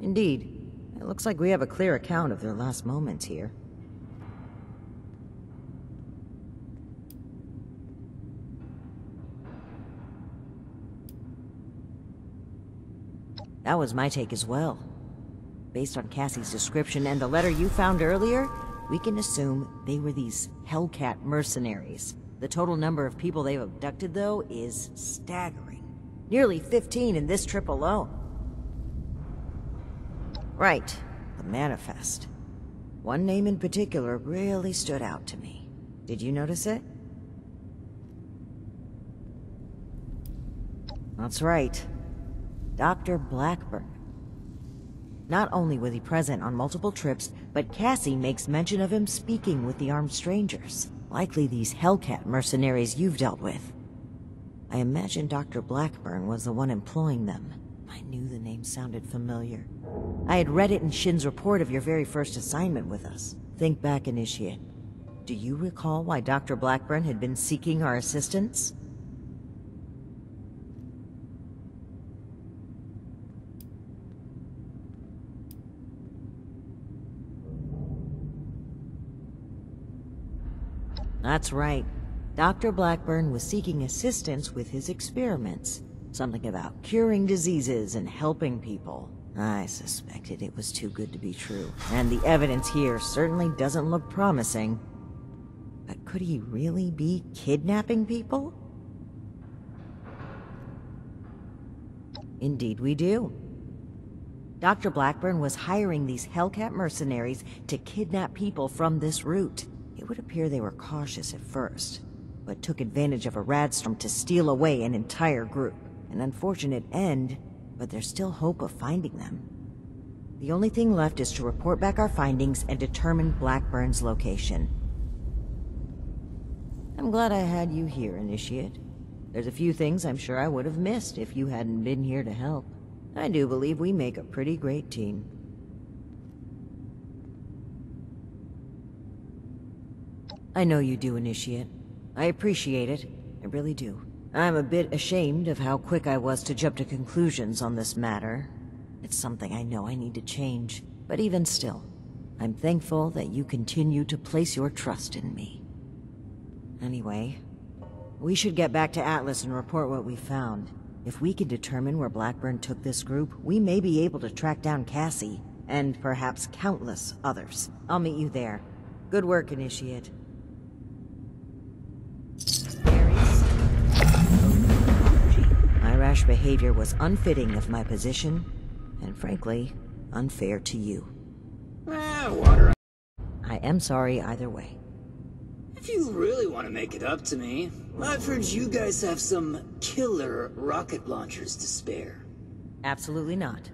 Indeed. It looks like we have a clear account of their last moments here. That was my take as well. Based on Cassie's description and the letter you found earlier, we can assume they were these Hellcat mercenaries. The total number of people they've abducted, though, is staggering. Nearly 15 in this trip alone. Right, the Manifest. One name in particular really stood out to me. Did you notice it? That's right. Dr. Blackburn. Not only was he present on multiple trips, but Cassie makes mention of him speaking with the armed strangers. Likely these Hellcat mercenaries you've dealt with. I imagine Dr. Blackburn was the one employing them. I knew the name sounded familiar. I had read it in Shin's report of your very first assignment with us. Think back, Initiate. Do you recall why Dr. Blackburn had been seeking our assistance? That's right. Dr. Blackburn was seeking assistance with his experiments. Something about curing diseases and helping people. I suspected it was too good to be true. And the evidence here certainly doesn't look promising. But could he really be kidnapping people? Indeed we do. Dr. Blackburn was hiring these Hellcat mercenaries to kidnap people from this route. It would appear they were cautious at first, but took advantage of a radstorm to steal away an entire group. An unfortunate end, but there's still hope of finding them. The only thing left is to report back our findings and determine Blackburn's location. I'm glad I had you here, Initiate. There's a few things I'm sure I would have missed if you hadn't been here to help. I do believe we make a pretty great team. I know you do, Initiate. I appreciate it. I really do. I'm a bit ashamed of how quick I was to jump to conclusions on this matter. It's something I know I need to change. But even still, I'm thankful that you continue to place your trust in me. Anyway, we should get back to Atlas and report what we found. If we can determine where Blackburn took this group, we may be able to track down Cassie, and perhaps countless others. I'll meet you there. Good work, Initiate. Rash behavior was unfitting of my position, and frankly, unfair to you. Ah, water. I am sorry either way. If you really want to make it up to me, I've heard you guys have some killer rocket launchers to spare. Absolutely not.